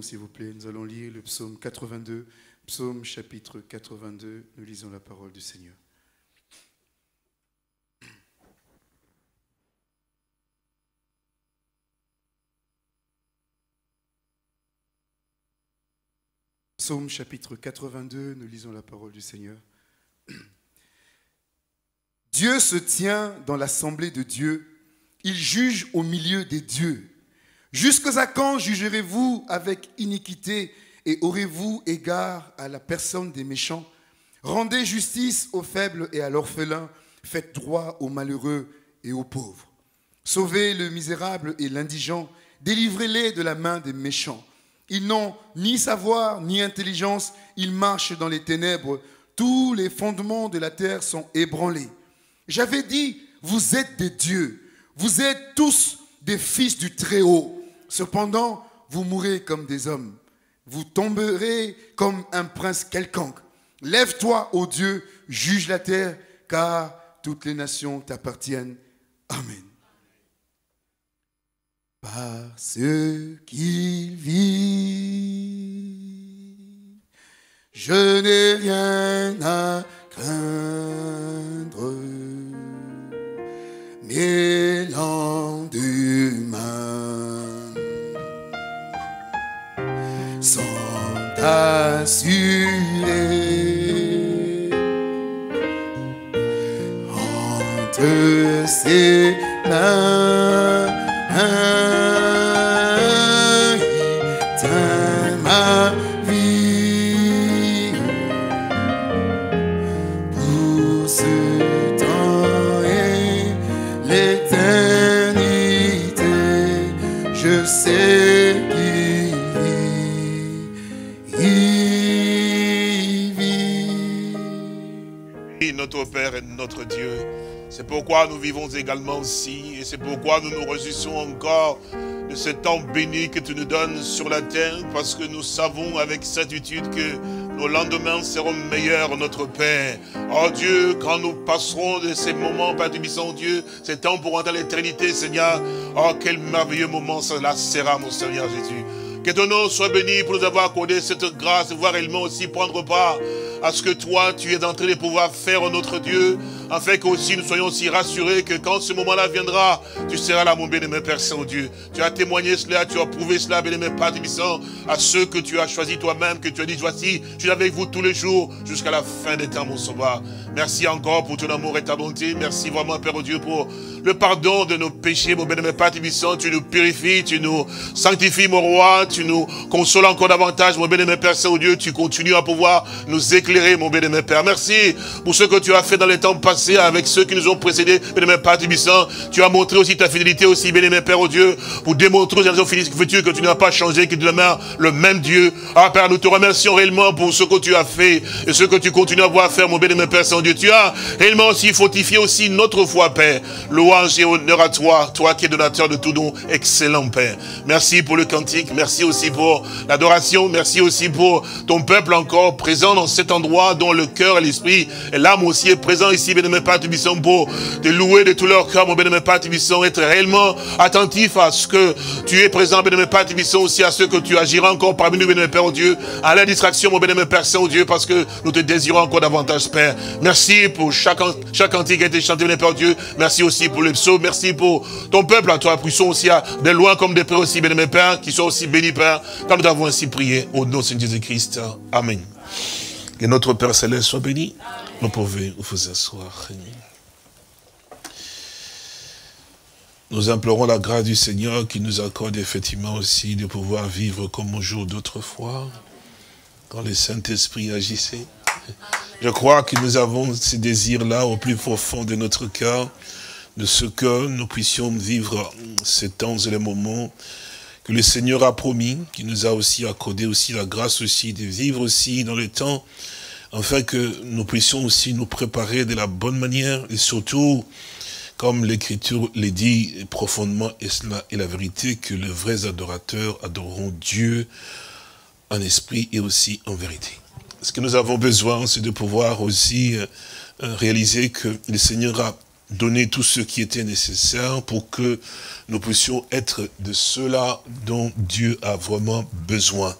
s'il vous plaît. Nous allons lire le psaume 82, psaume chapitre 82. Nous lisons la parole du Seigneur. Psaume chapitre 82, nous lisons la parole du Seigneur. Dieu se tient dans l'assemblée de Dieu. Il juge au milieu des dieux. Jusqu'à quand jugerez-vous avec iniquité et aurez-vous égard à la personne des méchants Rendez justice aux faibles et à l'orphelin. Faites droit aux malheureux et aux pauvres. Sauvez le misérable et l'indigent. Délivrez-les de la main des méchants. Ils n'ont ni savoir ni intelligence, ils marchent dans les ténèbres, tous les fondements de la terre sont ébranlés. J'avais dit, vous êtes des dieux, vous êtes tous des fils du Très-Haut. Cependant, vous mourrez comme des hommes, vous tomberez comme un prince quelconque. Lève-toi, ô Dieu, juge la terre, car toutes les nations t'appartiennent. Amen parce qu'il vit. Je n'ai rien à craindre, mais lendemain sont assurés entre ses mains. Pourquoi nous vivons également aussi, et c'est pourquoi nous nous réjouissons encore de ce temps béni que tu nous donnes sur la terre, parce que nous savons avec certitude que nos lendemains seront meilleurs, notre Père. Oh Dieu, quand nous passerons de ces moments, Père Tubissant Dieu, ces temps pour entrer l'éternité, Seigneur, oh quel merveilleux moment cela sera, mon Seigneur Jésus. Que ton nom soit béni pour nous avoir accordé cette grâce, voir réellement aussi prendre part à ce que toi, tu es en train de pouvoir faire, notre Dieu, afin qu'aussi nous soyons aussi rassurés que quand ce moment-là viendra, tu seras là, mon bien-aimé Père Saint-Dieu. Tu as témoigné cela, tu as prouvé cela, bien-aimé Père Tubissant, à ceux que tu as choisis toi-même, que tu as dit, voici, je suis avec vous tous les jours, jusqu'à la fin des temps, mon sauveur. Merci encore pour ton amour et ta bonté. Merci vraiment, Père Dieu, pour le pardon de nos péchés, mon bien-aimé Père Tubissant. Tu nous purifies, tu nous sanctifies, mon roi, tu nous consoles encore davantage, mon bien-aimé Père Saint-Dieu. Tu continues à pouvoir nous éclairer, mon bien-aimé Père. Merci pour ce que tu as fait dans les temps passés avec ceux qui nous ont précédés, bien-aimé Père Tubissant. Tu as montré aussi ta fidélité aussi, bien-aimé Père, au Dieu, pour démontrer aux générations futures que tu n'as pas changé, que tu demeures le même Dieu. Ah, Père, nous te remercions réellement pour ce que tu as fait et ce que tu continues à voir faire, mon bien-aimé Père Saint-Dieu. Tu as réellement aussi fortifié aussi notre foi, Père. Louange et honneur à toi, toi qui es donateur de tout don, excellent Père. Merci pour le cantique, merci aussi pour l'adoration, merci aussi pour ton peuple encore présent dans cet endroit dont le cœur et l'esprit et l'âme aussi est présent ici, bien-aimé Père Tubissant, pour te louer de tout leur cœur, mon bien-aimé Père Tubissant, être réellement attentif à ce que tu es présent, bien-aimé Père Tubissant, aussi à ce que tu agiras encore parmi nous, bien-aimé Père, oh Dieu, à la distraction, mon bien-aimé Père Saint-Dieu, parce que nous te désirons encore davantage, Père. Merci pour chaque, chaque cantique qui a été chanté, bien-aimé Père Dieu. Merci aussi pour le psaume, merci pour ton peuple, à toi, puissons aussi à de loin comme de près aussi, bien-aimé Père, qui soit aussi bénis, Père, quand nous avons ainsi prié au nom de Jésus-Christ. Amen. Que notre Père Céleste soit béni. Vous pouvez vous asseoir. Nous implorons la grâce du Seigneur qui nous accorde effectivement aussi de pouvoir vivre comme au jour d'autrefois, quand le Saint-Esprit agissait. Je crois que nous avons ce désir-là au plus profond de notre cœur, de ce que nous puissions vivre ces temps et les moments que le Seigneur a promis, qui nous a aussi accordé aussi la grâce aussi de vivre aussi dans le temps, afin que nous puissions aussi nous préparer de la bonne manière et surtout, comme l'Écriture le dit profondément, et cela est la vérité, que les vrais adorateurs adoreront Dieu en esprit et aussi en vérité. Ce que nous avons besoin, c'est de pouvoir aussi réaliser que le Seigneur a donné tout ce qui était nécessaire pour que nous puissions être de ceux-là dont Dieu a vraiment besoin.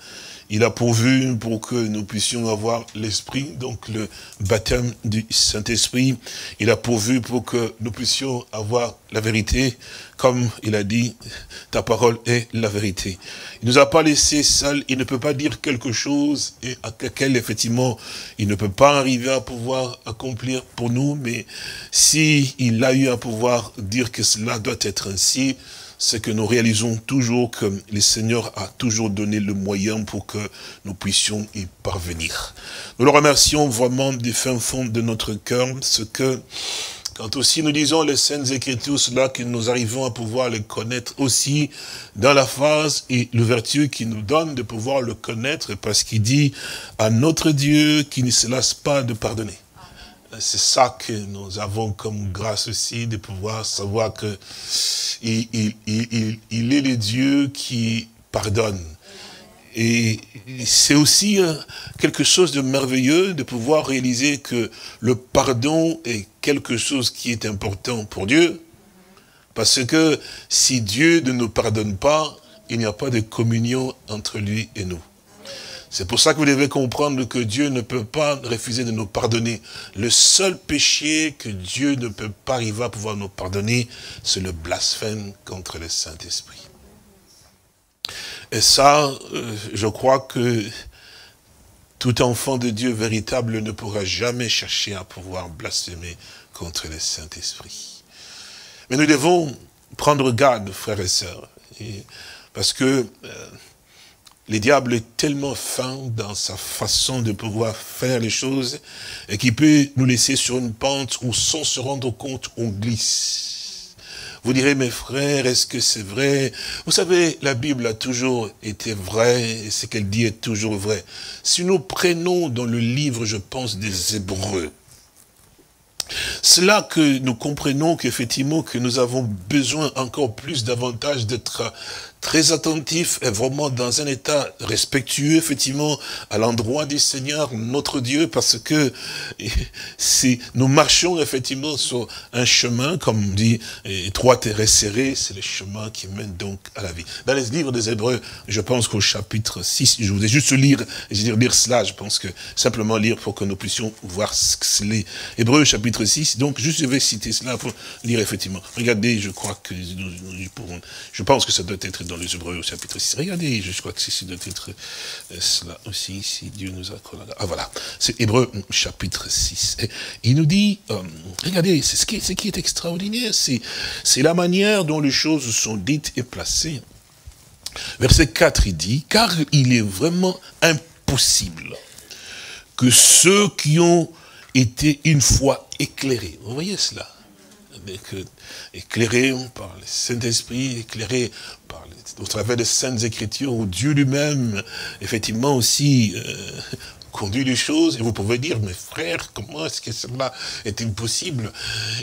Il a pourvu pour que nous puissions avoir l'Esprit, donc le baptême du Saint-Esprit. Il a pourvu pour que nous puissions avoir la vérité, comme il a dit, ta parole est la vérité. Il nous a pas laissé seuls, il ne peut pas dire quelque chose et à laquelle effectivement il ne peut pas arriver à pouvoir accomplir pour nous, mais si a eu à pouvoir dire que cela doit être ainsi, c'est que nous réalisons toujours que le Seigneur a toujours donné le moyen pour que nous puissions y parvenir. Nous le remercions vraiment du fin fond de notre cœur, ce que quand aussi nous disons les Saintes Écritures, cela que nous arrivons à pouvoir les connaître aussi dans la phase et l'ouverture qui nous donne de pouvoir le connaître, parce qu'il dit à notre Dieu qui ne se lasse pas de pardonner. C'est ça que nous avons comme grâce aussi, de pouvoir savoir que il, est le Dieu qui pardonne. Et c'est aussi euh, quelque chose de merveilleux de pouvoir réaliser que le pardon est quelque chose qui est important pour Dieu. Parce que si Dieu ne nous pardonne pas, il n'y a pas de communion entre lui et nous. C'est pour ça que vous devez comprendre que Dieu ne peut pas refuser de nous pardonner. Le seul péché que Dieu ne peut pas arriver à pouvoir nous pardonner, c'est le blasphème contre le Saint-Esprit. Et ça, euh, je crois que tout enfant de Dieu véritable ne pourra jamais chercher à pouvoir blasphémer contre le Saint-Esprit. Mais nous devons prendre garde, frères et sœurs, parce que euh, le diable est tellement fin dans sa façon de pouvoir faire les choses et qu'il peut nous laisser sur une pente où sans se rendre compte, on glisse. Vous direz, mes frères, est-ce que c'est vrai? Vous savez, la Bible a toujours été vraie et ce qu'elle dit est toujours vrai. Si nous prenons dans le livre, je pense, des Hébreux, c'est là que nous comprenons qu'effectivement que nous avons besoin encore plus davantage d'être très attentif et vraiment dans un état respectueux, effectivement, à l'endroit du Seigneur, notre Dieu, parce que si nous marchons effectivement sur un chemin, comme dit, étroit et resserré, c'est le chemin qui mène donc à la vie. Dans les livres des Hébreux, je pense qu'au chapitre 6, je voudrais juste lire, je dire lire cela, je pense que simplement lire pour que nous puissions voir ce que c'est Hébreux chapitre 6, donc juste je vais citer cela pour lire effectivement. Regardez, je crois que nous, pourrons, je pense que ça doit être dans les Hébreux au chapitre 6. Regardez, je crois que c'est doit être euh, cela aussi, si Dieu nous accorde. Ah voilà, c'est Hébreu chapitre 6. il nous dit, euh, regardez, c'est ce qui, est extraordinaire, c'est la manière dont les choses sont dites et placées. Verset 4, il dit, car il est vraiment impossible que ceux qui ont été une fois éclairés, vous voyez cela, éclairés par le Saint-Esprit, éclairés par au travers des Saintes Écritures, où Dieu lui-même, effectivement aussi, euh, conduit les choses, et vous pouvez dire, mes frères, comment est-ce que cela est impossible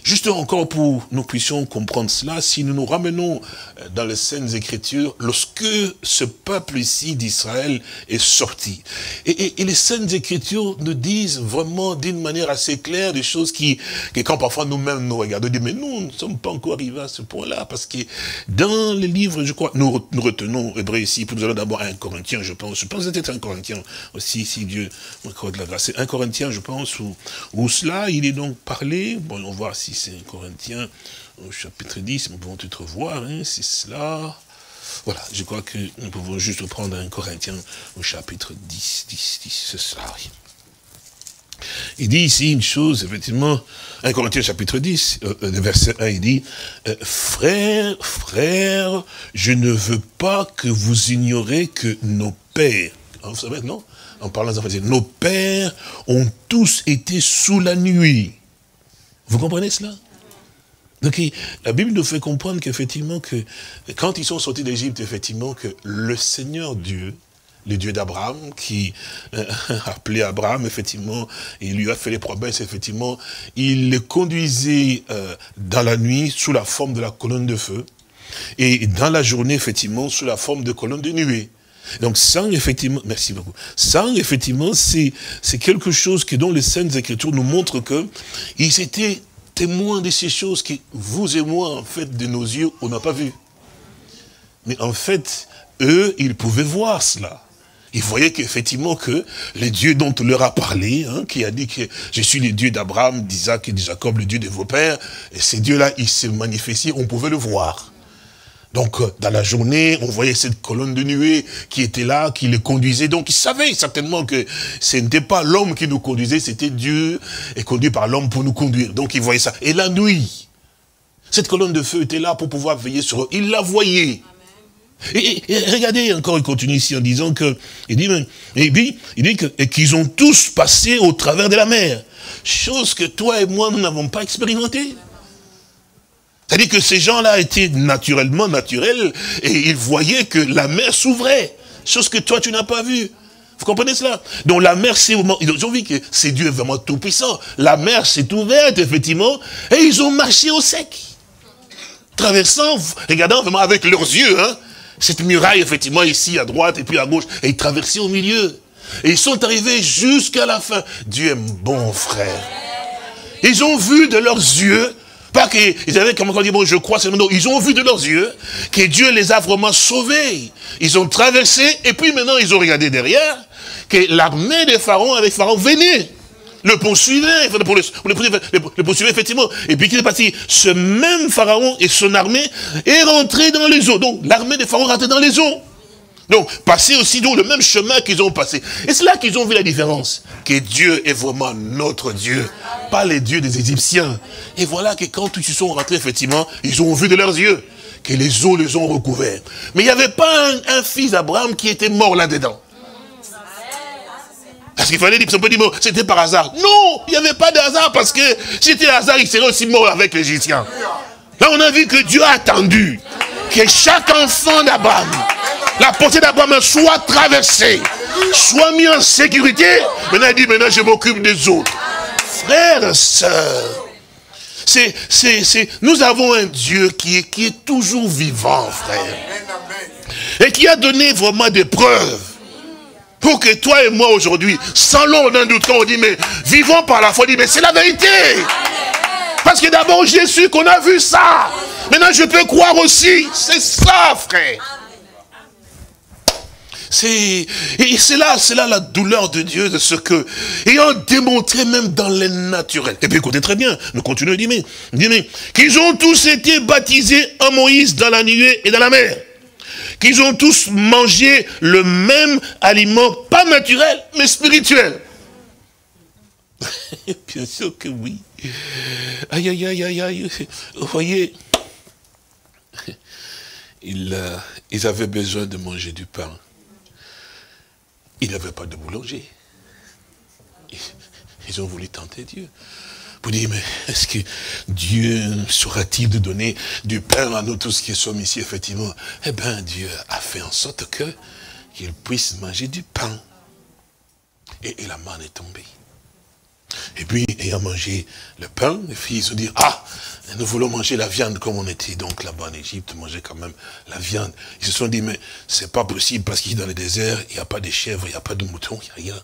Juste encore pour nous puissions comprendre cela, si nous nous ramenons euh, dans les scènes écritures, lorsque ce peuple ici d'Israël est sorti, et, les scènes écritures nous disent vraiment d'une manière assez claire des choses qui, que quand parfois nous-mêmes nous regardons, on dit, mais nous, ne sommes pas encore arrivés à ce point-là, parce que dans les livres, je crois, nous, nous retenons Hébreu ici, puis nous allons d'abord à un Corinthien, je pense, je pense que c'était un Corinthien aussi, si Dieu c'est un Corinthien, je pense, où, cela, il est donc parlé, bon, on va voir si c'est un Corinthien au chapitre 10, nous pouvons peut-être voir, hein, c'est cela. Voilà, je crois que nous pouvons juste prendre un Corinthien au chapitre 10, 10, 10, c'est cela, Il dit ici une chose, effectivement, un Corinthiens chapitre 10, euh, euh, verset 1, il dit, euh, frères, je ne veux pas que vous ignorez que nos pères, vous savez, non? En parlant des nos pères ont tous été sous la nuit. Vous comprenez cela? Donc, la Bible nous fait comprendre qu'effectivement, que quand ils sont sortis d'Égypte, effectivement, que le Seigneur Dieu, le Dieu d'Abraham, qui euh, a appelé Abraham, effectivement, il lui a fait les promesses, effectivement, il les conduisait euh, dans la nuit sous la forme de la colonne de feu, et dans la journée, effectivement, sous la forme de colonne de nuée. Donc sang, effectivement, merci beaucoup. Effectivement, c'est quelque chose que dans les Saintes Écritures nous montre que ils étaient témoin de ces choses que vous et moi, en fait, de nos yeux, on n'a pas vu. Mais en fait, eux, ils pouvaient voir cela. Ils voyaient qu'effectivement que les dieux dont on leur a parlé, hein, qui a dit que je suis le Dieu d'Abraham, d'Isaac et de Jacob, le Dieu de vos pères, ces dieux-là, ils se manifestaient, on pouvait le voir. Donc, euh, dans la journée, on voyait cette colonne de nuée qui était là, qui les conduisait. Donc, ils savaient certainement que ce n'était pas l'homme qui nous conduisait, c'était Dieu, et conduit par l'homme pour nous conduire. Donc, ils voyaient ça. Et la nuit, cette colonne de feu était là pour pouvoir veiller sur eux. Ils la voyaient. Et, regardez encore, il continue ici en disant que, il dit, et dit, il dit qu'ils ont tous passé au travers de la mer. Chose que toi et moi, nous n'avons pas expérimenté. C'est-à-dire que ces gens-là étaient naturellement naturels et ils voyaient que la mer s'ouvrait. Chose que toi, tu n'as pas vue. Vous comprenez cela? Donc la mer s'est ils ont vu que c'est Dieu vraiment tout puissant. La mer s'est ouverte, effectivement, et ils ont marché au sec. Traversant, regardant vraiment avec leurs yeux, hein, cette muraille, effectivement, ici, à droite et puis à gauche, et ils traversaient au milieu. Et ils sont arrivés jusqu'à la fin. Dieu est bon, frère. Ils ont vu de leurs yeux, pas qu'ils avaient, comment on dit, bon, je crois, c'est ils ont vu de leurs yeux que Dieu les a vraiment sauvés. Ils ont traversé, et puis maintenant, ils ont regardé derrière, que l'armée des pharaons avec pharaon venait le poursuivait, pour le, le, poursuivait effectivement. Et puis qu'il est parti, ce même pharaon et son armée est rentré dans les eaux. Donc l'armée des pharaons est dans les eaux. Donc, passer aussi donc le même chemin qu'ils ont passé. Et c'est là qu'ils ont vu la différence. Que Dieu est vraiment notre Dieu, pas les dieux des Égyptiens. Et voilà que quand ils sont rentrés, effectivement, ils ont vu de leurs yeux que les eaux les ont recouverts. Mais il n'y avait pas un fils d'Abraham qui était mort là-dedans. Parce qu'il fallait dire, c'était par hasard. Non, il n'y avait pas de hasard parce que si c'était hasard, il serait aussi mort avec l'Égyptien. Là, on a vu que Dieu a attendu que chaque enfant d'Abraham, la portée d'Abraham soit traversée, soit mis en sécurité. Maintenant, il dit, maintenant, je m'occupe des autres. Frères, sœurs, c'est, c'est, nous avons un Dieu qui est, qui est toujours vivant, frère. Et qui a donné vraiment des preuves pour que toi et moi aujourd'hui, sans l'on d'un doute, on dit, mais vivons par la foi, on dit, mais c'est la vérité. Parce que d'abord, Jésus, qu'on a vu ça. Maintenant, je peux croire aussi. C'est ça, frère. C'est et c'est là, c'est là la douleur de Dieu de ce que ayant démontré même dans les naturels. Et puis écoutez très bien, nous continuons de dire, qu'ils ont tous été baptisés en Moïse dans la nuée et dans la mer qu'ils ont tous mangé le même aliment, pas naturel, mais spirituel. Bien sûr que oui. Aïe, aïe, aïe, aïe, aïe. Vous voyez, ils, euh, ils avaient besoin de manger du pain. Ils n'avaient pas de boulanger. Ils ont voulu tenter Dieu. Vous dites, mais est-ce que Dieu saura-t-il de donner du pain à nous tous qui sommes ici, effectivement? Eh bien, Dieu a fait en sorte que qu'ils puissent manger du pain. Et, la manne est tombée. Et puis, ayant mangé le pain, les filles se disent, ah, nous voulons manger la viande comme on était donc là-bas en Égypte, manger quand même la viande. Ils se sont dit, mais c'est pas possible parce qu'il dans le désert, il n'y a pas de chèvres, il n'y a pas de moutons, il n'y a rien.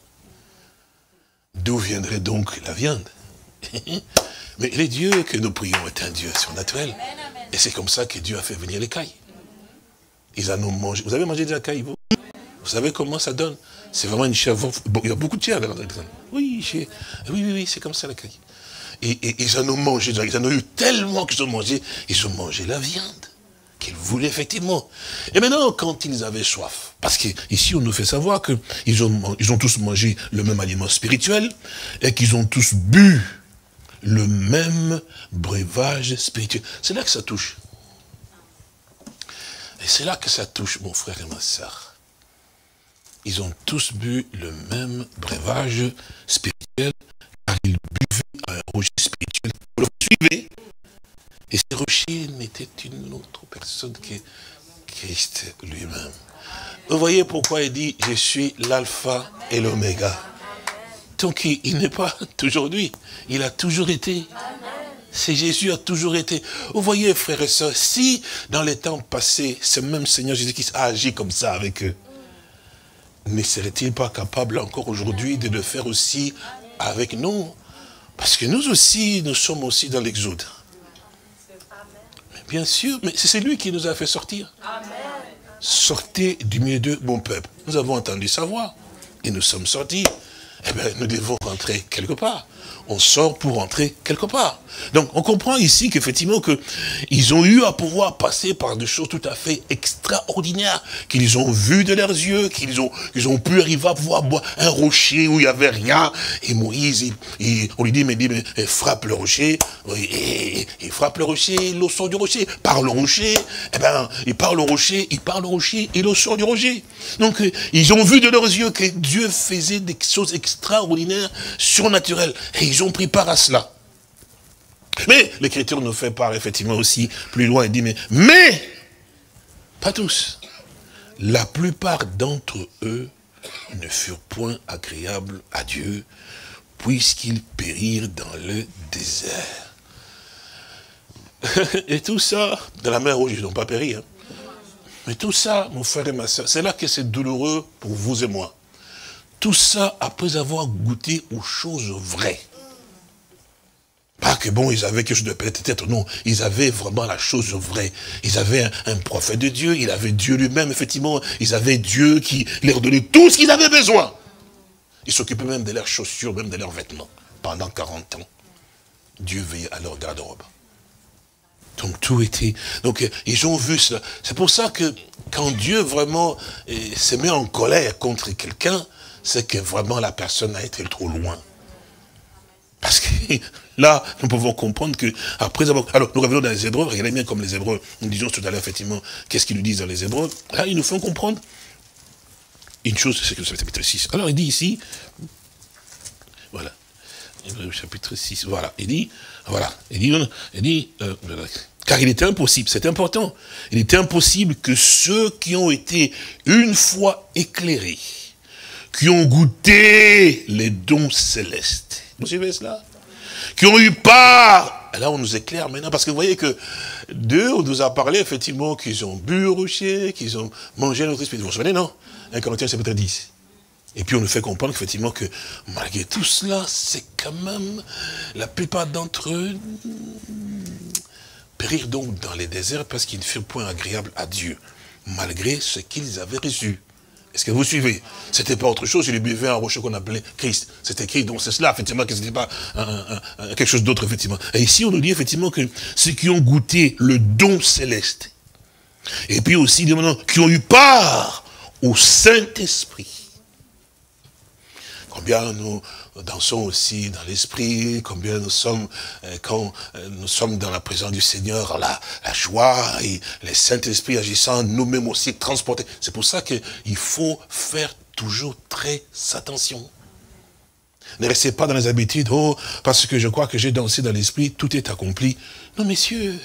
D'où viendrait donc la viande? Mais les dieux que nous prions est un Dieu surnaturel. Et c'est comme ça que Dieu a fait venir les cailles. Ils en ont mangé. Vous avez mangé de la caille, vous? Vous savez comment ça donne? C'est vraiment une chair. il y a beaucoup de chair dans Oui, oui, oui, oui c'est comme ça la caille. Et, ils en ont mangé. Ils en ont eu tellement qu'ils ont mangé. Ils ont mangé la viande qu'ils voulaient effectivement. Et maintenant, quand ils avaient soif, parce qu'ici on nous fait savoir qu'ils ont, ils ont tous mangé le même aliment spirituel et qu'ils ont tous bu le même breuvage spirituel. C'est là que ça touche. Et c'est là que ça touche, mon frère et ma soeur. Ils ont tous bu le même breuvage spirituel, car ils buvaient un rocher spirituel. Vous le suivez Et ce rocher n'était une autre personne que Christ lui-même. Vous voyez pourquoi il dit, je suis l'alpha et l'oméga. Donc il, n'est pas aujourd'hui, il a toujours été. C'est Jésus a toujours été. Vous voyez, frères et sœurs, si dans les temps passés, ce même Seigneur Jésus-Christ a agi comme ça avec eux, ne serait-il pas capable encore aujourd'hui de le faire aussi avec nous? Parce que nous aussi, nous sommes aussi dans l'exode. Bien sûr, mais c'est lui qui nous a fait sortir. Sortez du milieu de mon peuple. Nous avons entendu sa voix. Et nous sommes sortis. Eh bien, nous devons rentrer quelque part on sort pour rentrer quelque part. Donc on comprend ici qu'effectivement que ils ont eu à pouvoir passer par des choses tout à fait extraordinaires, qu'ils ont vu de leurs yeux, qu'ils ont, pu arriver à pouvoir boire un rocher où il n'y avait rien. Et Moïse, on lui dit, mais, dit, mais frappe le rocher, et, il frappe le rocher, l'eau sort du rocher. Parle au rocher, eh ben, il parle au rocher, il parle au rocher, et l'eau sort du rocher. Donc ils ont vu de leurs yeux que Dieu faisait des choses extraordinaires, surnaturelles. Ont pris part à cela. Mais l'Écriture nous fait part effectivement aussi plus loin. et dit, mais, mais, pas tous. La plupart d'entre eux ne furent point agréables à Dieu, puisqu'ils périrent dans le désert. Et tout ça, dans la mer rouge, ils n'ont pas péri. Hein. Mais tout ça, mon frère et ma soeur, c'est là que c'est douloureux pour vous et moi. Tout ça après avoir goûté aux choses vraies. Pas que bon, ils avaient quelque chose de peut-être, non. Ils avaient vraiment la chose vraie. Ils avaient un, prophète de Dieu, ils avaient Dieu lui-même, effectivement. Ils avaient Dieu qui leur donnait tout ce qu'ils avaient besoin. Ils s'occupaient même de leurs chaussures, même de leurs vêtements. Pendant 40 ans. Dieu veillait à leur garde-robe. Donc tout était... Donc ils ont vu cela. C'est pour ça que quand Dieu vraiment euh, se met en colère contre quelqu'un, c'est que vraiment la personne a été trop loin. Parce que là, nous pouvons comprendre que, après avoir... Alors, nous revenons dans les Hébreux, regardez bien comme les Hébreux, nous disions tout à l'heure, effectivement, qu'est-ce qu'ils nous disent dans les Hébreux. Là, ils nous font comprendre une chose, c'est que le chapitre 6. Alors, il dit ici, voilà, chapitre 6, voilà, il dit, voilà, il dit, il dit euh, car il était impossible, c'est important, il était impossible que ceux qui ont été une fois éclairés, qui ont goûté les dons célestes, vous suivez cela Qui ont eu part. là, on nous éclaire maintenant, parce que vous voyez que Dieu nous a parlé, effectivement, qu'ils ont bu au rocher, qu'ils ont mangé notre esprit. Vous vous souvenez, non 1 Corinthiens chapitre 10. Et puis on nous fait comprendre effectivement que malgré tout cela, c'est quand même, la plupart d'entre eux périr donc dans les déserts parce qu'ils ne furent point agréables à Dieu, malgré ce qu'ils avaient reçu. Est-ce que vous suivez? C'était pas autre chose, il buvait un rocher qu'on appelait Christ. C'est écrit, donc c'est cela, effectivement, que ce n'était pas quelque chose d'autre, effectivement. Et ici, on nous dit, effectivement, que ceux qui ont goûté le don céleste, et puis aussi, qui ont eu part au Saint-Esprit, combien nous dansons aussi dans l'esprit, combien nous sommes, euh, quand euh, nous sommes dans la présence du Seigneur, la, joie et le Saint-Esprit agissant, nous-mêmes aussi transportés. C'est pour ça qu'il faut faire toujours très attention. Ne restez pas dans les habitudes, oh, parce que je crois que j'ai dansé dans l'esprit, tout est accompli. Non, messieurs.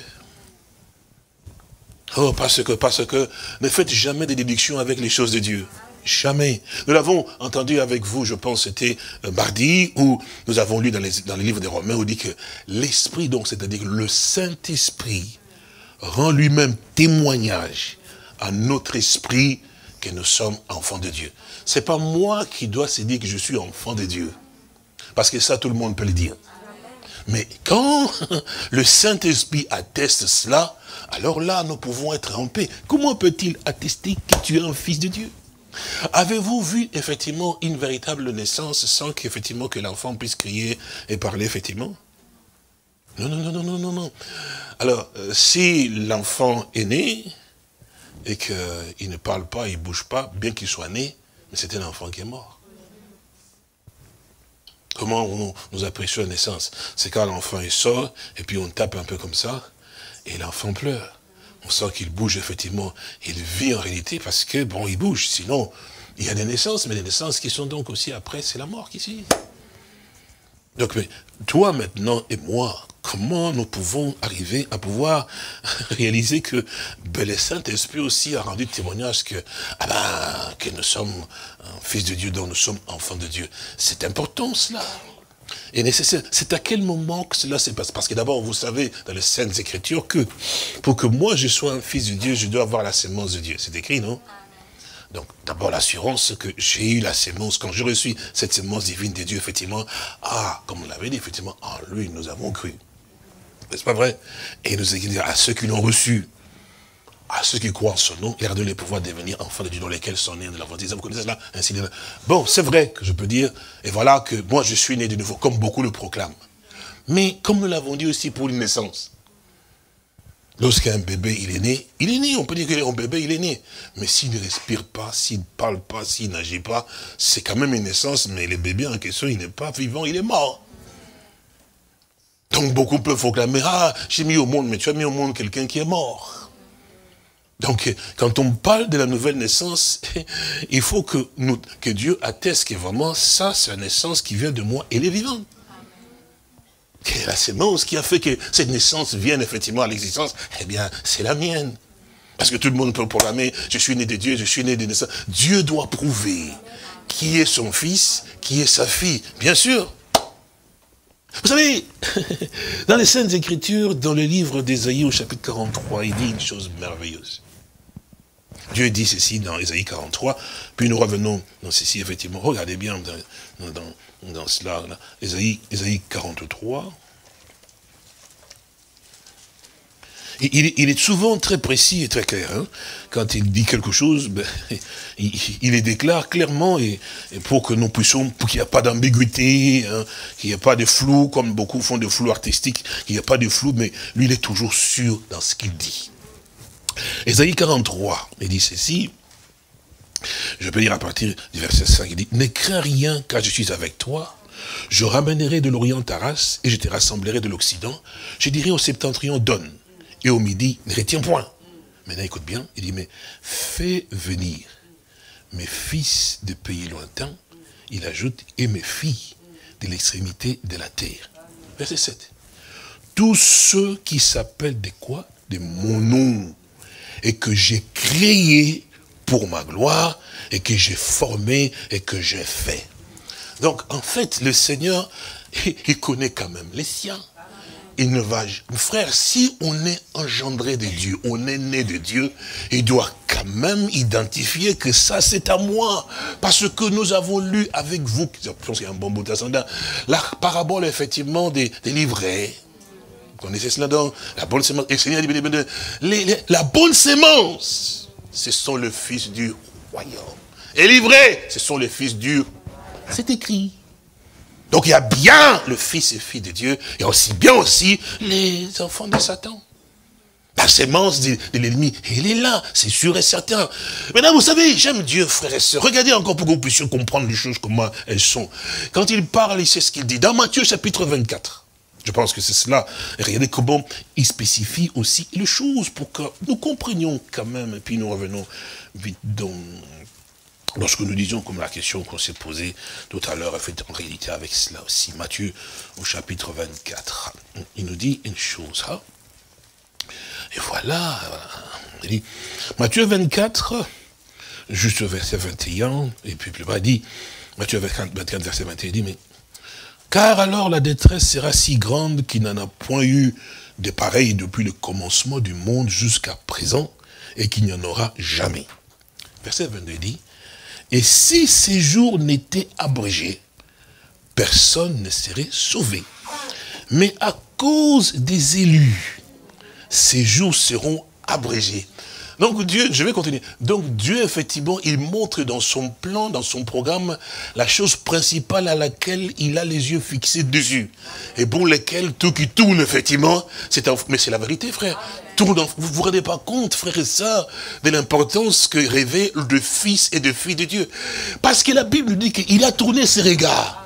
Oh, parce que, parce que, ne faites jamais des déductions avec les choses de Dieu. Jamais. Nous l'avons entendu avec vous, je pense, c'était euh, mardi, où nous avons lu dans les, dans les livres des Romains, où dit que l'Esprit, donc, c'est-à-dire le Saint-Esprit, rend lui-même témoignage à notre esprit que nous sommes enfants de Dieu. C'est pas moi qui dois se dire que je suis enfant de Dieu. Parce que ça, tout le monde peut le dire. Mais quand le Saint-Esprit atteste cela, alors là, nous pouvons être en paix. Comment peut-il attester que tu es un fils de Dieu? Avez-vous vu effectivement une véritable naissance sans qu'effectivement que l'enfant puisse crier et parler effectivement? Non, non, non, non, non, non, non. Alors, euh, si l'enfant est né et qu'il ne parle pas, il ne bouge pas, bien qu'il soit né, mais c'est un enfant qui est mort. Comment on, nous apprécions la naissance? C'est quand l'enfant sort, et puis on tape un peu comme ça, et l'enfant pleure on sent qu'il bouge effectivement. Il vit en réalité parce que, bon, il bouge. Sinon, il y a des naissances, mais les naissances qui sont donc aussi après, c'est la mort qui suit. Donc, mais, toi maintenant et moi, comment nous pouvons arriver à pouvoir réaliser que ben, le Saint-Esprit aussi a rendu témoignage que, ah ben, que nous sommes un fils de Dieu, dont nous sommes enfants de Dieu? C'est important cela est nécessaire. C'est à quel moment que cela se passe Parce que d'abord, vous savez, dans les Saintes Écritures, que pour que moi je sois un fils de Dieu, je dois avoir la sémence de Dieu. C'est écrit, non? Donc, d'abord l'assurance que j'ai eu la sémence, quand je reçus cette sémence divine de Dieu, effectivement, ah, comme on l'avait dit, effectivement, en lui, nous avons cru. N'est-ce pas vrai? Et il nous dit à ceux qui l'ont reçu, à ceux qui croient en son nom, il a donné le de devenir enfants de Dieu dans lesquels sont nés de la Vous connaissez cela? Ainsi Bon, c'est vrai que je peux dire, et voilà que moi je suis né de nouveau, comme beaucoup le proclament. Mais comme nous l'avons dit aussi pour une naissance, lorsqu'un bébé il est né, il est né, on peut dire qu'un bébé il est né. Mais s'il ne respire pas, s'il ne parle pas, s'il n'agit pas, c'est quand même une naissance, mais le bébé en question, il n'est pas vivant, il est mort. Donc beaucoup peuvent proclamer, ah, j'ai mis au monde, mais tu as mis au monde quelqu'un qui est mort. Donc, quand on parle de la nouvelle naissance, il faut que, Dieu atteste que vraiment, ça, c'est la naissance qui vient de moi, elle est vivante. C'est la sémence qui a fait que cette naissance vienne effectivement à l'existence, eh bien, c'est la mienne. Parce que tout le monde peut proclamer, je suis né de Dieu, je suis né de naissance. Dieu doit prouver qui est son fils, qui est sa fille. Bien sûr, vous savez, dans les Saintes Écritures, dans le livre d'Ésaïe au chapitre 43, il dit une chose merveilleuse. Dieu dit ceci dans Ésaïe 43, puis nous revenons dans ceci, effectivement. Regardez bien dans, dans, cela, là. Ésaïe, Ésaïe 43. Il, est souvent très précis et très clair. Hein. Quand il dit quelque chose, ben, il, il, les déclare clairement et, pour que nous puissions, pour qu'il n'y ait pas d'ambiguïté, hein, qu'il n'y ait pas de flou, comme beaucoup font de flou artistique, qu'il n'y ait pas de flou, mais lui, il est toujours sûr dans ce qu'il dit. Ésaïe 43, il dit ceci, je peux dire à partir du verset 5, il dit, « Ne crains rien car je suis avec toi, je ramènerai de l'Orient ta race et je te rassemblerai de l'Occident, je dirai au septentrion, donne, et au midi, ne retiens point. Maintenant, écoute bien, il dit, mais fais venir mes fils de pays lointains, il ajoute, et mes filles de l'extrémité de la terre. Verset 7. Tous ceux qui s'appellent de quoi? De mon nom, et que j'ai créé pour ma gloire, et que j'ai formé, et que j'ai fait. Donc, en fait, le Seigneur, il connaît quand même les siens il ne va... Frère, si on est engendré de Dieu, on est né de Dieu, il doit quand même identifier que ça, c'est à moi. Parce que nous avons lu avec vous, je pense qu'il y a un bon bout la parabole, effectivement, des, livrets. Connaissez cela dans la bonne dit, la bonne sémence, ce sont le fils du royaume. Et livrés, ce sont les fils du... C'est écrit. Donc il y a bien le fils et fille de Dieu, et aussi bien aussi les enfants de Satan. La sémence de, l'ennemi, il est là, c'est sûr et certain. Maintenant, vous savez, j'aime Dieu, frères et sœurs. Regardez encore pour que vous puissiez comprendre les choses, comment elles sont. Quand il parle, il sait ce qu'il dit. Dans Matthieu chapitre 24, je pense que c'est cela. Et regardez comment il spécifie aussi les choses pour que nous comprenions quand même, et puis nous revenons vite dans Lorsque nous disons comme la question qu'on s'est posée tout à l'heure, fait en réalité avec cela aussi. Matthieu au chapitre 24, il nous dit une chose. Hein. Et voilà, il dit, Matthieu 24, juste verset 21, et puis plus bas, il dit, Matthieu 24, 24 verset 21, il dit, mais, car alors la détresse sera si grande qu'il n'en a point eu de pareil depuis le commencement du monde jusqu'à présent, et qu'il n'y en aura jamais. Verset 22 dit, et si ces jours n'étaient abrégés, personne ne serait sauvé. Mais à cause des élus, ces jours seront abrégés. Donc Dieu, je vais continuer. Donc Dieu, effectivement, il montre dans son plan, dans son programme, la chose principale à laquelle il a les yeux fixés dessus. Et pour lesquels tout qui tourne, effectivement, c'est mais c'est la vérité, frère. Vous ne vous rendez pas compte, frères et de l'importance que rêvait de fils et de filles de Dieu. Parce que la Bible dit qu'il a tourné ses regards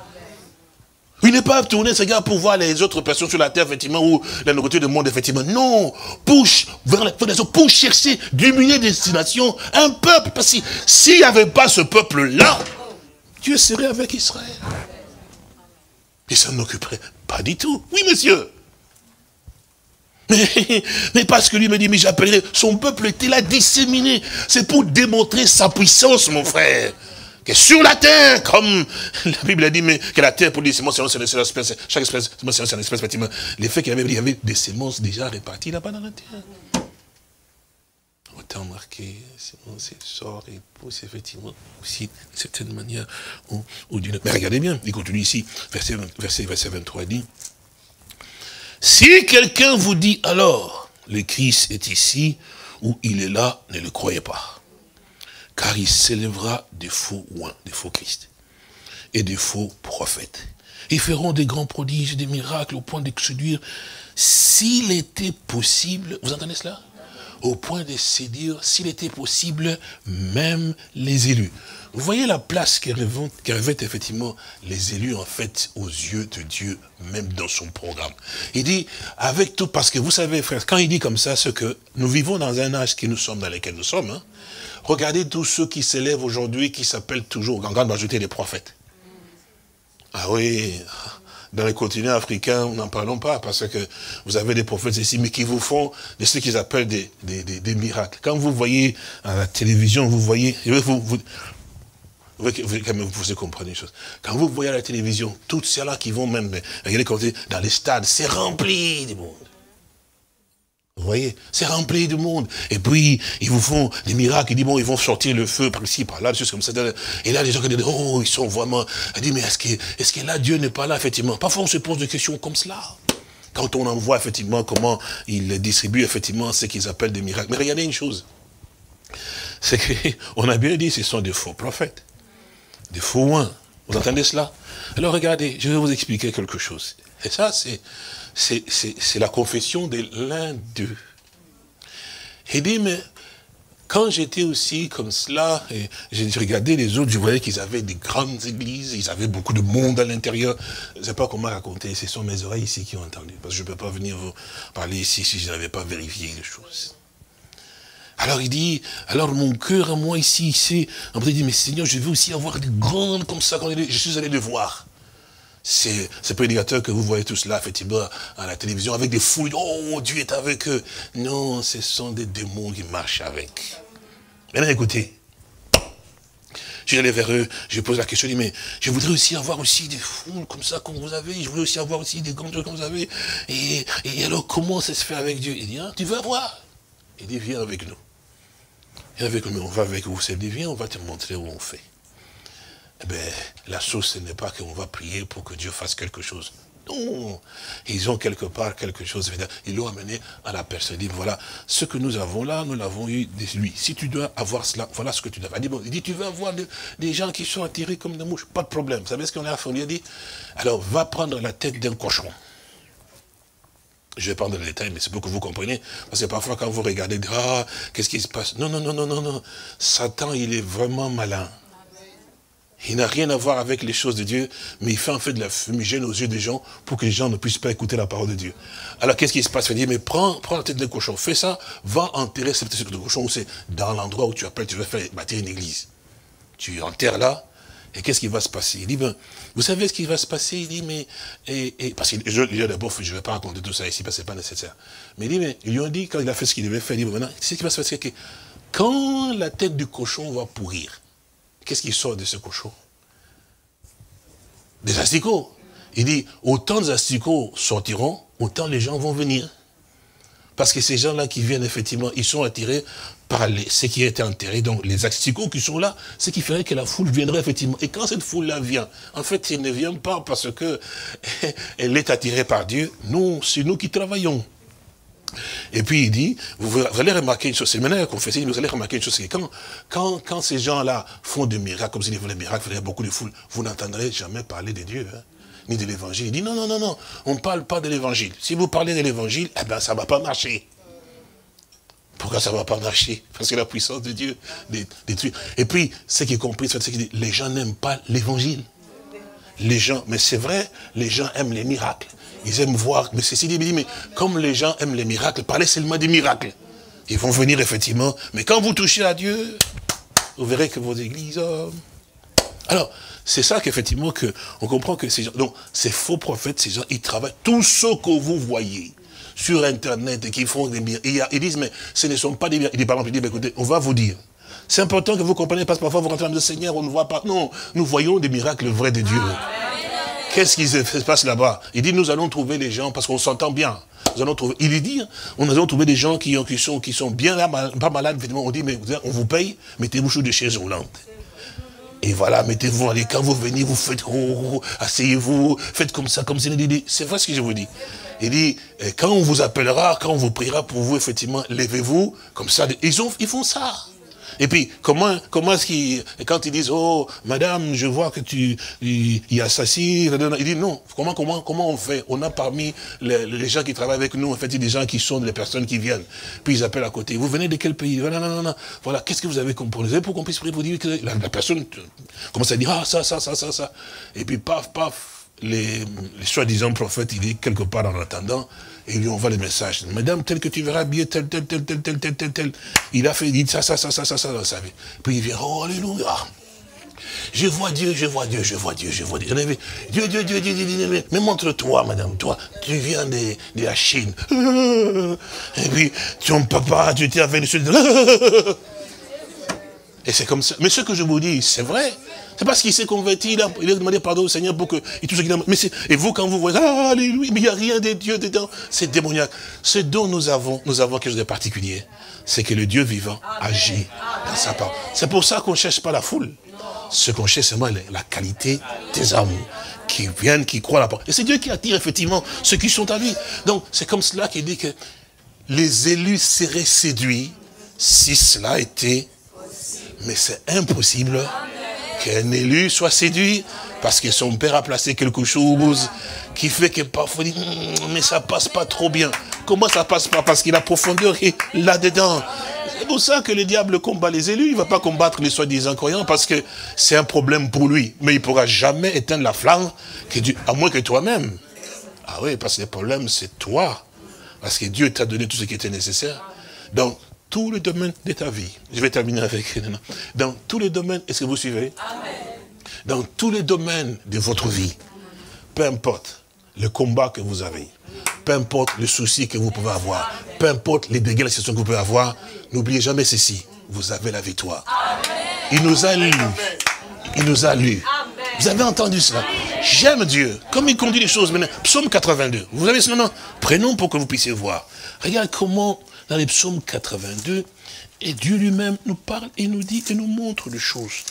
il n'est pas tourné ce gars pour voir les autres personnes sur la terre, effectivement, ou la nourriture du monde, effectivement. Non, pour, vers pour chercher d'une destination un peuple. Parce que s'il n'y avait pas ce peuple-là, Dieu serait avec Israël. Il s'en occuperait pas du tout. Oui, monsieur. Mais, mais, parce que lui me dit, mais j'appellerai, son peuple était là disséminé. C'est pour démontrer sa puissance, mon frère que sur la terre, comme la Bible a dit, mais que la terre produit des semences, c'est une espèce, chaque espèce, c'est une espèce, effectivement. Les faits qu'il y avait, il y avait des semences déjà réparties là-bas dans la terre. temps marqué, sinon c'est sort et pousse effectivement aussi d'une certaine manière ou, d'une Mais regardez bien, il continue ici, verset, verset, verset 23 dit, si quelqu'un vous dit alors, le Christ est ici ou il est là, ne le croyez pas. Car il s'élèvera des faux oins, des faux Christ et des faux prophètes. Ils feront des grands prodiges, des miracles au point d'excéduire. S'il était possible, vous entendez cela? Au point de séduire, s'il était possible, même les élus. Vous voyez la place qui revêtent effectivement les élus, en fait, aux yeux de Dieu, même dans son programme. Il dit, avec tout, parce que vous savez, frère, quand il dit comme ça, ce que nous vivons dans un âge qui nous sommes, dans lequel nous sommes, hein, regardez tous ceux qui s'élèvent aujourd'hui, qui s'appellent toujours, en grande majorité, des prophètes. Ah oui, dans les continents africains, n'en parlons pas, parce que vous avez des prophètes ici, mais qui vous font de ce qu'ils appellent des, miracles. Quand vous voyez à la télévision, vous voyez, vous, vous, vous comprenez une chose. Quand vous voyez à la télévision, toutes celles-là qui vont même, regardez dans les stades, c'est rempli de monde. Vous voyez, c'est rempli de monde. Et puis, ils vous font des miracles. Ils disent, bon, ils vont sortir le feu par ici, par là, des choses comme ça. Et là, les gens qui disent, oh, ils sont vraiment... Elle dit, mais est-ce que, est que là, Dieu n'est pas là, effectivement? Parfois, on se pose des questions comme cela. Quand on en voit, effectivement, comment il distribue, effectivement, ce qu'ils appellent des miracles. Mais regardez une chose. C'est qu'on a bien dit, ce sont des faux prophètes. Des faux oins. Vous entendez cela? Alors, regardez, je vais vous expliquer quelque chose. Et ça, c'est la confession de l'un d'eux. Il dit, mais quand j'étais aussi comme cela, et j'ai regardé les autres, je voyais qu'ils avaient des grandes églises, ils avaient beaucoup de monde à l'intérieur. Je ne sais pas comment raconter, ce sont mes oreilles ici qui ont entendu. Parce que je ne peux pas venir vous parler ici si je n'avais pas vérifié les choses. Alors il dit, alors mon cœur à moi ici, c'est, on dit, mais Seigneur, je veux aussi avoir des grandes comme ça, je suis allé les voir ces, ces prédicateurs que vous voyez tous là, effectivement, à la télévision, avec des foules, oh, Dieu est avec eux. Non, ce sont des démons qui marchent avec. Maintenant, écoutez. Je vais vers eux, je pose la question, je dis, mais je voudrais aussi avoir aussi des foules comme ça, comme vous avez, je voudrais aussi avoir aussi des grands comme vous avez. Et, alors, comment ça se fait avec Dieu? Il dit, hein, tu vas voir. Il dit, viens avec nous. Viens avec on va avec vous. Il dit, viens, on va te montrer où on fait eh bien, la chose, ce n'est pas qu'on va prier pour que Dieu fasse quelque chose. Non, ils ont quelque part quelque chose. Ils l'ont amené à la personne. Ils dit, voilà, ce que nous avons là, nous l'avons eu de lui. Si tu dois avoir cela, voilà ce que tu dois avoir. Il dit, tu veux avoir des gens qui sont attirés comme des mouches? Pas de problème. Vous savez ce qu'on a fait Il dit, alors va prendre la tête d'un cochon. Je vais prendre le détail, mais c'est pour que vous compreniez. Parce que parfois, quand vous regardez, ah, qu'est-ce qui se passe? Non, non, non, non, non, non. Satan, il est vraiment malin. Il n'a rien à voir avec les choses de Dieu, mais il fait en fait de la fumigène aux yeux des gens pour que les gens ne puissent pas écouter la parole de Dieu. Alors qu'est-ce qui se passe? Il dit, mais prends, prends la tête de cochon, fais ça, va enterrer cette tête de cochon, c'est dans l'endroit où tu appelles, tu veux faire bâtir une église. Tu enterres là, et qu'est-ce qui va se passer? Il dit, ben, vous savez ce qui va se passer? Il dit, mais, parce que je, d'abord, je ne vais pas raconter tout ça ici, parce que ce n'est pas nécessaire. Mais il dit, mais, ils lui ont dit, quand il a fait ce qu'il devait faire, il dit, maintenant, ce qui va se passer, que quand la tête du cochon va pourrir, Qu'est-ce qui sort de ce cochon? Des asticots. Il dit, autant des asticots sortiront, autant les gens vont venir. Parce que ces gens-là qui viennent, effectivement, ils sont attirés par ce qui a été enterré. Donc, les asticots qui sont là, ce qui ferait que la foule viendrait, effectivement. Et quand cette foule-là vient, en fait, elle ne vient pas parce que elle est attirée par Dieu. Nous, c'est nous qui travaillons. Et puis il dit, vous, allez remarquer une chose, c'est maintenant fait vous allez remarquer une chose, c'est quand, quand, ces gens-là font des miracles, comme s'ils font des miracles, il beaucoup de foule, vous n'entendrez jamais parler de Dieu, hein, ni de l'évangile. Il dit, non, non, non, non, on ne parle pas de l'évangile. Si vous parlez de l'évangile, eh bien, ça ne va pas marcher. Pourquoi ça ne va pas marcher Parce que la puissance de Dieu détruit. Et puis, ce qui est compris, c'est que les gens n'aiment pas l'évangile. Les gens, mais c'est vrai, les gens aiment les miracles. Ils aiment voir, mais ceci dit, mais comme les gens aiment les miracles, parlez seulement des miracles. Ils vont venir effectivement, mais quand vous touchez à Dieu, vous verrez que vos églises... Alors, c'est ça qu'effectivement, que, on comprend que ces gens, donc, ces faux prophètes, ces gens, ils travaillent, tous ceux que vous voyez sur Internet et qui font des miracles, ils disent, mais ce ne sont pas des miracles. Ils disent, par exemple, écoutez, on va vous dire, c'est important que vous compreniez, parce que parfois vous rentrez dans le Seigneur, on ne voit pas. Non, nous voyons des miracles vrais de Dieu. Qu'est-ce qui se passe là-bas? Il dit, nous allons trouver les gens parce qu'on s'entend bien. nous allons trouver, il dit, on allons trouver des gens qui, sont, qui sont bien là, pas malades, on dit, mais on vous paye, mettez-vous sur des chaises roulantes. Et voilà, mettez-vous, allez, quand vous venez, vous faites, oh, oh, oh, asseyez-vous, faites comme ça, comme ça. C'est vrai ce que je vous dis. Il dit, quand on vous appellera, quand on vous priera pour vous, effectivement, levez-vous, comme ça. Ils, ont, ils font ça. Et puis, comment, comment est-ce qu'ils, quand ils disent, oh, madame, je vois que tu, il y a ça il dit, non, comment, comment, comment on fait? On a parmi les, gens qui travaillent avec nous, en fait, des gens qui sont des personnes qui viennent. Puis ils appellent à côté. Vous venez de quel pays? Non, non, non, non. Voilà, qu'est-ce que vous avez compris? Pour qu'on puisse prier, vous dire que la, personne commence à dire, ah, ça, ça, ça, ça, ça. Et puis, paf, paf, les, soi-disant prophètes, il dit quelque part en attendant, et il lui envoie le message. Madame, tel que tu verras bien, tel, tel, tel, tel, tel, tel, tel, tel. Il a fait, il dit ça, ça, ça, ça, ça, ça, ça. Puis il vient, oh, alléluia. Je vois Dieu, je vois Dieu, je vois Dieu, je vois Dieu. Dieu, Dieu, Dieu, Dieu, Dieu, Mais montre-toi, madame, toi, tu viens de, de la Chine. Et puis, ton papa, tu étais avec le sud. Et c'est comme ça. Mais ce que je vous dis, c'est vrai. C'est parce qu'il s'est converti, il a, demandé pardon au Seigneur pour que, et tout ce qu'il a, mais et vous, quand vous voyez, ah, alléluia, mais il n'y a rien de Dieu dedans, c'est démoniaque. Ce dont nous avons, nous avons quelque chose de particulier, c'est que le Dieu vivant agit dans sa part. C'est pour ça qu'on ne cherche pas la foule. Ce qu'on cherche, c'est la qualité des âmes qui viennent, qui croient à la parole. Et c'est Dieu qui attire effectivement ceux qui sont à lui. Donc, c'est comme cela qu'il dit que les élus seraient séduits si cela était mais c'est impossible qu'un élu soit séduit parce que son père a placé quelque chose qui fait que parfois il dit, hum, mais ça passe pas trop bien. Comment ça passe pas? Parce qu'il a profondeur là-dedans. C'est pour ça que le diable combat les élus. Il ne va pas combattre les soi-disant croyants parce que c'est un problème pour lui. Mais il ne pourra jamais éteindre la flamme, à moins que toi-même. Ah oui, parce que le problème, c'est toi. Parce que Dieu t'a donné tout ce qui était nécessaire. Donc, tous les domaines de ta vie. Je vais terminer avec. Dans tous les domaines, est-ce que vous suivez? Dans tous les domaines de votre vie, peu importe le combat que vous avez, peu importe le souci que vous pouvez avoir, peu importe les dégâts, que vous pouvez avoir, n'oubliez jamais ceci. Vous avez la victoire. Il nous a lu. Il nous a lu. Vous avez entendu cela J'aime Dieu. Comme il conduit les choses maintenant. Psaume 82. Vous avez cela, non Prenons pour que vous puissiez voir. Regarde comment dans les psaumes 82, et Dieu lui-même nous parle et nous dit et nous montre des choses.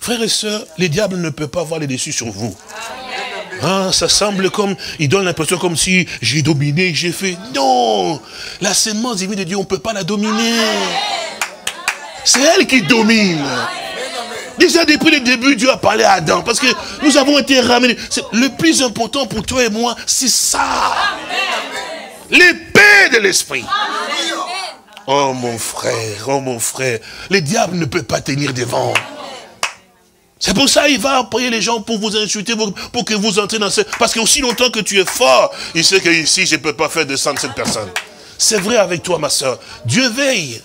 Frères et sœurs, les diables ne peuvent pas avoir les déçus sur vous. Ah, ça semble comme, il donne l'impression comme si j'ai dominé, j'ai fait. Non La sémence divine de Dieu, on ne peut pas la dominer. C'est elle qui domine. Déjà depuis le début, Dieu a parlé à Adam. Parce que nous avons été ramenés. Le plus important pour toi et moi, c'est ça. L'épée de l'esprit. Oh mon frère, oh mon frère, le diable ne peut pas tenir devant. C'est pour ça qu'il va appuyer les gens pour vous insulter, pour, que vous entrez dans ce... Parce qu'aussi longtemps que tu es fort, il sait qu'ici, je ne peux pas faire descendre cette personne. C'est vrai avec toi, ma soeur. Dieu veille.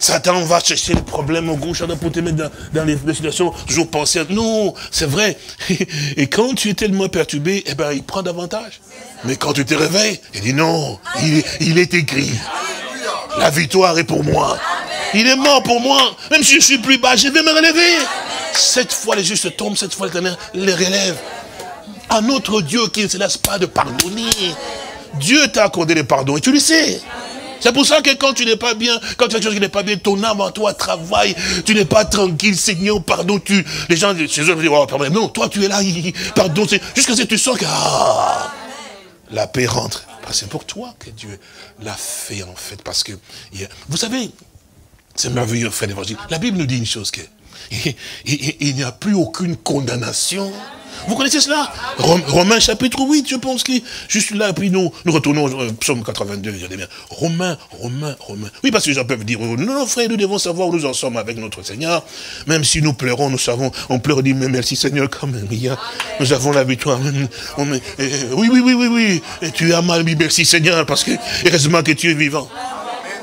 Satan va chercher le problème au gauche, pour te mettre dans, les situations, toujours penser. Non, c'est vrai. Et quand tu es tellement perturbé, eh ben, il prend davantage. Mais quand tu te réveilles, il dit non, il, est écrit. La victoire est pour moi. Il est mort pour moi. Même si je suis plus bas, je vais me relever. Cette fois, les justes tombent, cette fois, l'éternel les relève. Un autre Dieu qui ne se laisse pas de pardonner. Dieu t'a accordé le pardon et tu le sais. C'est pour ça que quand tu n'es pas bien, quand tu fais quelque chose qui n'est pas bien, ton âme en toi travaille, tu n'es pas tranquille, Seigneur, pardon, tu, les gens, chez eux, disent, oh, pardon, non, toi tu es là, pardon, jusqu'à ce que tu sens que, ah, la paix rentre. C'est pour toi que Dieu l'a fait, en fait, parce que, vous savez, c'est merveilleux, frère d'évangile. La Bible nous dit une chose que, il n'y a plus aucune condamnation vous connaissez cela? Romains chapitre 8, je pense que juste là, puis nous, nous retournons au euh, psaume 82, regardez bien. Romains, Romains, Romains. Oui, parce que les gens peuvent dire, oh, non, non, frère, nous devons savoir où nous en sommes avec notre Seigneur. Même si nous pleurons, nous savons, on pleure, dit, mais merci Seigneur, quand même, nous avons la victoire. oui, oui, oui, oui, oui. Et tu as mal, merci Seigneur, parce que, heureusement que tu es vivant.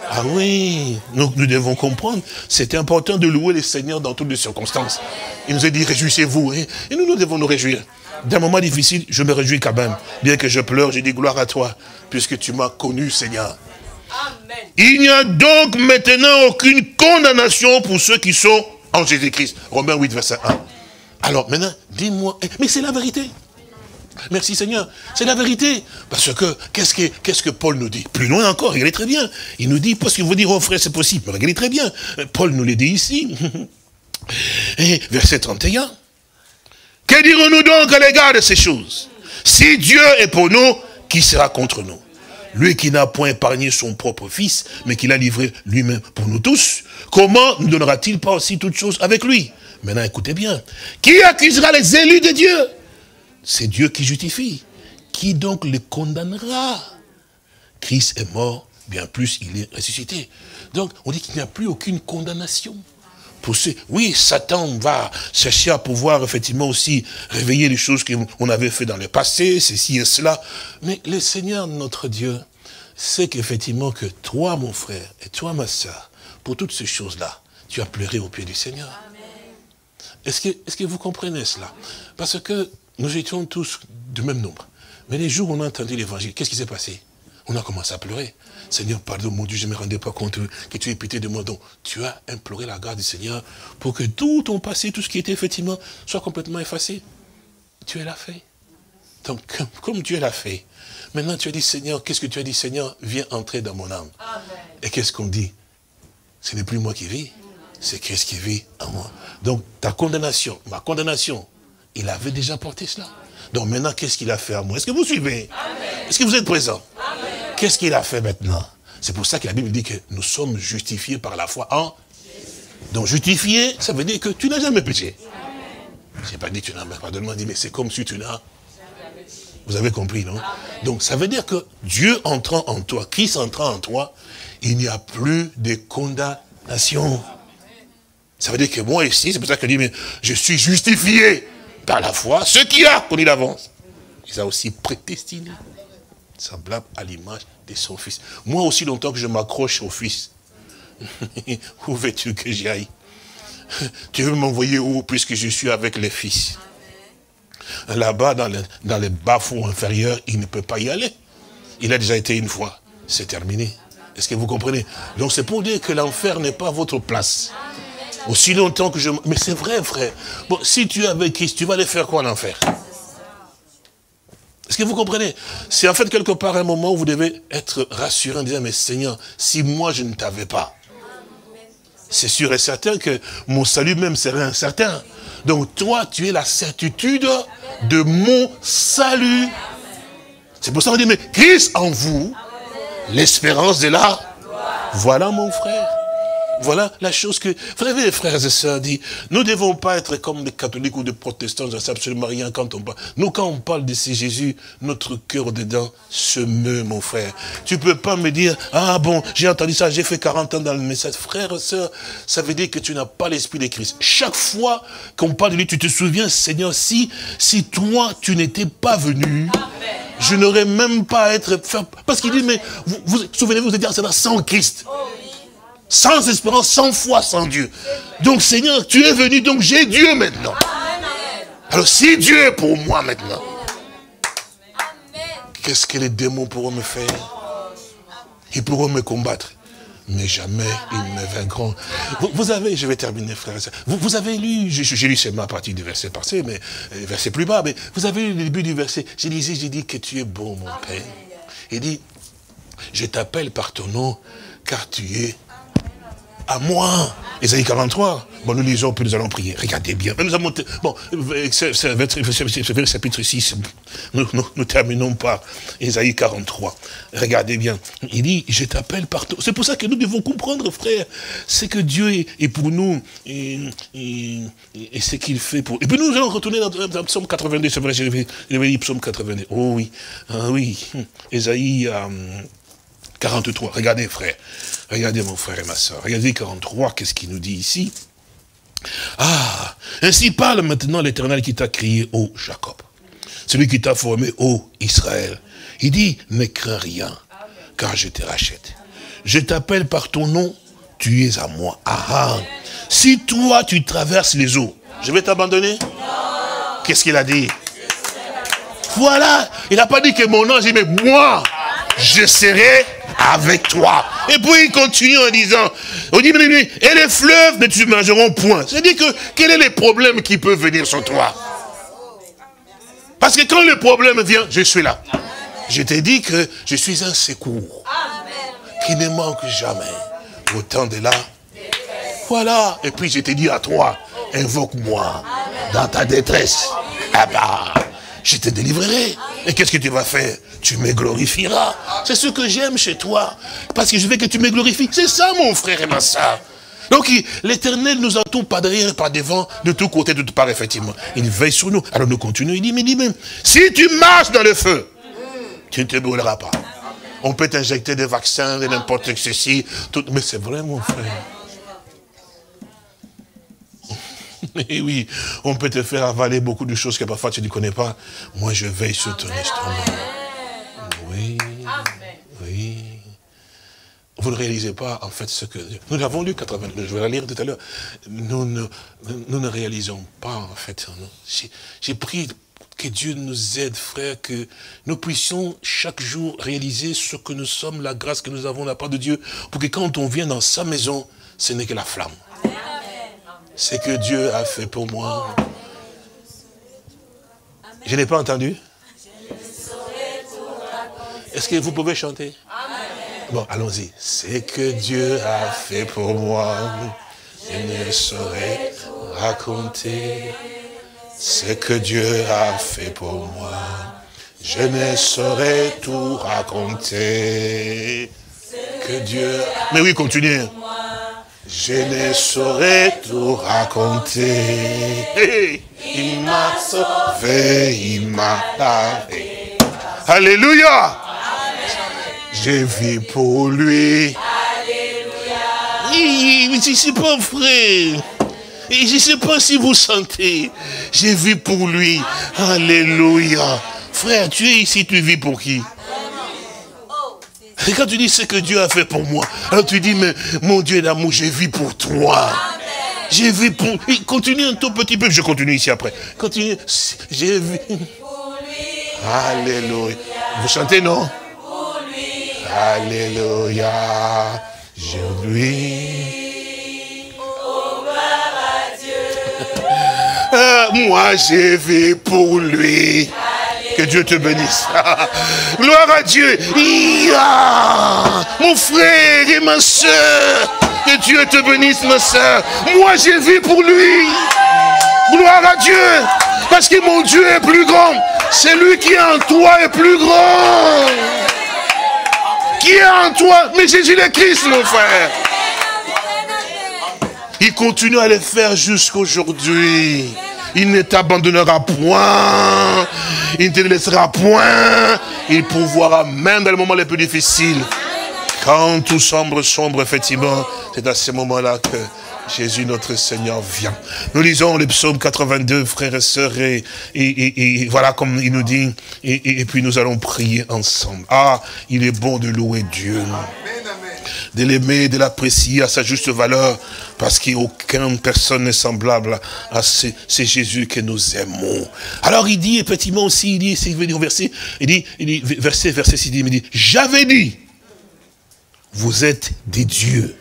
Ah oui, nous, nous devons comprendre. C'est important de louer le Seigneur dans toutes les circonstances. Il nous a dit, réjouissez-vous. Hein. Et nous, nous devons nous réjouir. D'un moment difficile, je me réjouis quand même. Bien que je pleure, je dis gloire à toi, puisque tu m'as connu, Seigneur. Amen. Il n'y a donc maintenant aucune condamnation pour ceux qui sont en Jésus-Christ. Romains 8, verset 1. Alors maintenant, dis-moi, eh, mais c'est la vérité. Merci Seigneur. C'est la vérité. Parce que, qu'est-ce que, qu'est-ce que Paul nous dit? Plus loin encore, regardez très bien. Il nous dit, parce que vous dire, oh frère, c'est possible. Regardez très bien. Paul nous le dit ici. Et verset 31. Que dirons-nous donc à l'égard de ces choses? Si Dieu est pour nous, qui sera contre nous? Lui qui n'a point épargné son propre fils, mais qui l'a livré lui-même pour nous tous, comment ne donnera-t-il pas aussi toutes choses avec lui? Maintenant, écoutez bien. Qui accusera les élus de Dieu? C'est Dieu qui justifie. Qui donc les condamnera? Christ est mort, bien plus il est ressuscité. Donc, on dit qu'il n'y a plus aucune condamnation. Pour oui, Satan va chercher à pouvoir effectivement aussi réveiller les choses qu'on avait fait dans le passé, ceci et cela. Mais le Seigneur, notre Dieu, sait qu'effectivement que toi, mon frère, et toi, ma soeur, pour toutes ces choses-là, tu as pleuré au pied du Seigneur. Est-ce que, est que vous comprenez cela? Parce que nous étions tous du même nombre. Mais les jours où on a entendu l'évangile, qu'est-ce qui s'est passé? On a commencé à pleurer. Seigneur, pardon, mon Dieu, je ne me rendais pas compte que tu aies pitié de moi. Donc, tu as imploré la grâce du Seigneur pour que tout ton passé, tout ce qui était effectivement, soit complètement effacé. Tu l'as fait. Donc, comme tu l'as fait, maintenant tu as dit, Seigneur, qu'est-ce que tu as dit, Seigneur, viens entrer dans mon âme. Et qu'est-ce qu'on dit? Ce n'est plus moi qui vis, c'est Christ qui vit en moi. Donc ta condamnation, ma condamnation, il avait déjà porté cela. Donc maintenant, qu'est-ce qu'il a fait à moi? Est-ce que vous suivez? Est-ce que vous êtes présent? Qu'est-ce qu'il a fait maintenant? C'est pour ça que la Bible dit que nous sommes justifiés par la foi en... Donc justifié, ça veut dire que tu n'as jamais péché. Je n'ai pas dit que tu n'as pas pardonnement, dit mais c'est comme si tu n'as... Vous avez compris, non? Donc ça veut dire que Dieu entrant en toi, Christ entrant en toi, il n'y a plus de condamnation. Ça veut dire que moi ici, c'est pour ça qu'il dit, mais je suis justifié par la foi. Ce qui a connu l'avance, il a aussi prédestiné, semblable à l'image de son fils. Moi aussi, longtemps que je m'accroche au fils, où veux-tu que j'y aille Tu veux m'envoyer où puisque je suis avec les fils? Là-bas, dans dans les bas-fonds inférieurs, il ne peut pas y aller. Il a déjà été une fois. C'est terminé. Est-ce que vous comprenez? Donc c'est pour dire que l'enfer n'est pas votre place. Aussi longtemps que je... Mais c'est vrai, frère. Bon, si tu es avec Christ, tu vas aller faire quoi en enfer Est-ce que vous comprenez? C'est en fait quelque part un moment où vous devez être rassuré en disant, mais Seigneur, si moi je ne t'avais pas, c'est sûr et certain que mon salut même serait incertain. Donc toi, tu es la certitude de mon salut. C'est pour ça qu'on dit, mais Christ en vous, l'espérance de là. Voilà mon frère. Voilà la chose que, vous savez, frères et sœurs, dit, nous ne devons pas être comme des catholiques ou des protestants, ne sais absolument rien quand on parle. Nous, quand on parle de ce Jésus, notre cœur dedans se meut, mon frère. Tu ne peux pas me dire, ah bon, j'ai entendu ça, j'ai fait 40 ans dans le message. Frère et sœur, ça veut dire que tu n'as pas l'esprit de Christ. Chaque fois qu'on parle de lui, tu te souviens, Seigneur, si, si toi, tu n'étais pas venu, je n'aurais même pas à être... Parce qu'il dit, mais vous, vous souvenez-vous, vous êtes dit, sans Christ. Sans espérance, sans foi, sans Dieu. Donc Seigneur, tu es venu, donc j'ai Dieu maintenant. Alors si Dieu est pour moi maintenant, qu'est-ce que les démons pourront me faire? Ils pourront me combattre. Mais jamais ils ne vaincront. Vous, avez, je vais terminer frère vous, vous avez lu, j'ai lu seulement à partir du verset passé, mais euh, verset plus bas, mais vous avez lu le début du verset. J'ai dit, j'ai dit que tu es bon mon Père. Il dit, je t'appelle par ton nom, car tu es à moi. Isaïe 43. Bon, nous lisons, puis nous allons prier. Regardez bien. Nous avons, bon, c'est chapitre 6. Nous, nous, terminons par Isaïe 43. Regardez bien. Il dit, je t'appelle partout. C'est pour ça que nous devons comprendre, frère. C'est que Dieu est, pour nous et, ce qu'il fait pour... Et puis nous allons retourner dans, dans Psaume 82. C'est vrai, j'ai Psaume 82. Oh oui. Ah oui. Isaïe... Euh, 43. Regardez, frère. Regardez, mon frère et ma soeur. Regardez 43, qu'est-ce qu'il nous dit ici? Ah, ainsi parle maintenant l'Éternel qui t'a crié, ô Jacob. Celui qui t'a formé, ô Israël. Il dit, ne crains rien, car je te rachète. Je t'appelle par ton nom, tu es à moi. Ah, ah. Si toi, tu traverses les eaux, je vais t'abandonner? Qu'est-ce qu'il a dit? Voilà, il n'a pas dit que mon ange, mais moi, je serai avec toi. Et puis il continue en disant, on dit, et les fleuves ne mangeront point. C'est-à-dire que, quel est le problème qui peut venir sur toi? Parce que quand le problème vient, je suis là. Je t'ai dit que je suis un secours qui ne manque jamais. Au temps de là, voilà. Et puis je t'ai dit à toi, invoque-moi dans ta détresse. Ah bah, je te délivrerai. Et qu'est-ce que tu vas faire? Tu me glorifieras. C'est ce que j'aime chez toi. Parce que je veux que tu me glorifies. C'est ça, mon frère et ma soeur. Donc l'éternel nous a tout pas derrière, pas devant, de tous côtés, de toutes parts, effectivement. Il veille sur nous. Alors nous continuons. Il dit, mais dit même, si tu marches dans le feu, tu ne te brûleras pas. On peut t'injecter des vaccins, de n'importe ceci, tout, mais c'est vrai, mon frère. Et oui, on peut te faire avaler beaucoup de choses que parfois tu ne connais pas. Moi, je veille sur ton estomac. Oui. Oui. Vous ne réalisez pas, en fait, ce que... Nous l'avons lu 82, je vais la lire tout à l'heure. Nous ne, nous ne réalisons pas, en fait. J'ai pris que Dieu nous aide, frère, que nous puissions chaque jour réaliser ce que nous sommes, la grâce que nous avons de la part de Dieu, pour que quand on vient dans sa maison, ce n'est que la flamme. C'est que Dieu a fait pour moi. Je n'ai pas entendu Est-ce que vous pouvez chanter? Bon, allons-y. C'est que Dieu a fait pour moi. Je ne saurais raconter ce que Dieu a fait pour moi. Je ne saurais tout raconter. Que Dieu... Mais oui, continuez. Je ne saurais tout raconter. Il m'a sauvé, il m'a lavé. Alléluia. J'ai vu pour lui. Alléluia. Mais c'est pas vrai. Et je ne sais pas si vous sentez. J'ai vu pour lui. Alléluia. Frère, tu es ici, tu vis pour qui? Et quand tu dis ce que Dieu a fait pour moi, alors tu dis, mais mon Dieu d'amour, j'ai vu pour toi. J'ai vu pour... Continue un tout petit peu, je continue ici après. Continue. J'ai vu. Alléluia. Vous chantez, non? Alléluia. Je lui. Ah, moi, j'ai vu pour lui. Que Dieu te bénisse. Gloire à Dieu. Mon frère et ma soeur. Que Dieu te bénisse, ma soeur. Moi, j'ai vu pour lui. Gloire à Dieu. Parce que mon Dieu est plus grand. C'est lui qui est en toi est plus grand. Qui est en toi? Mais Jésus le Christ, mon frère. Il continue à le faire jusqu'aujourd'hui. Il ne t'abandonnera point. Il ne te laissera point. Il pourvoira même dans les moments les plus difficiles. Quand tout sombre, sombre, effectivement, c'est à ce moment-là que Jésus notre Seigneur vient. Nous lisons le psaume 82, frères et sœurs, et, voilà comme il nous dit, et, puis nous allons prier ensemble. Ah, il est bon de louer Dieu. De l'aimer, de l'apprécier à sa juste valeur, parce qu'aucune personne n'est semblable à c'est Jésus que nous aimons. Alors il dit, effectivement aussi, il dit, c'est au verset, il dit, il dit, verset, verset 6, il dit, j'avais dit, vous êtes des dieux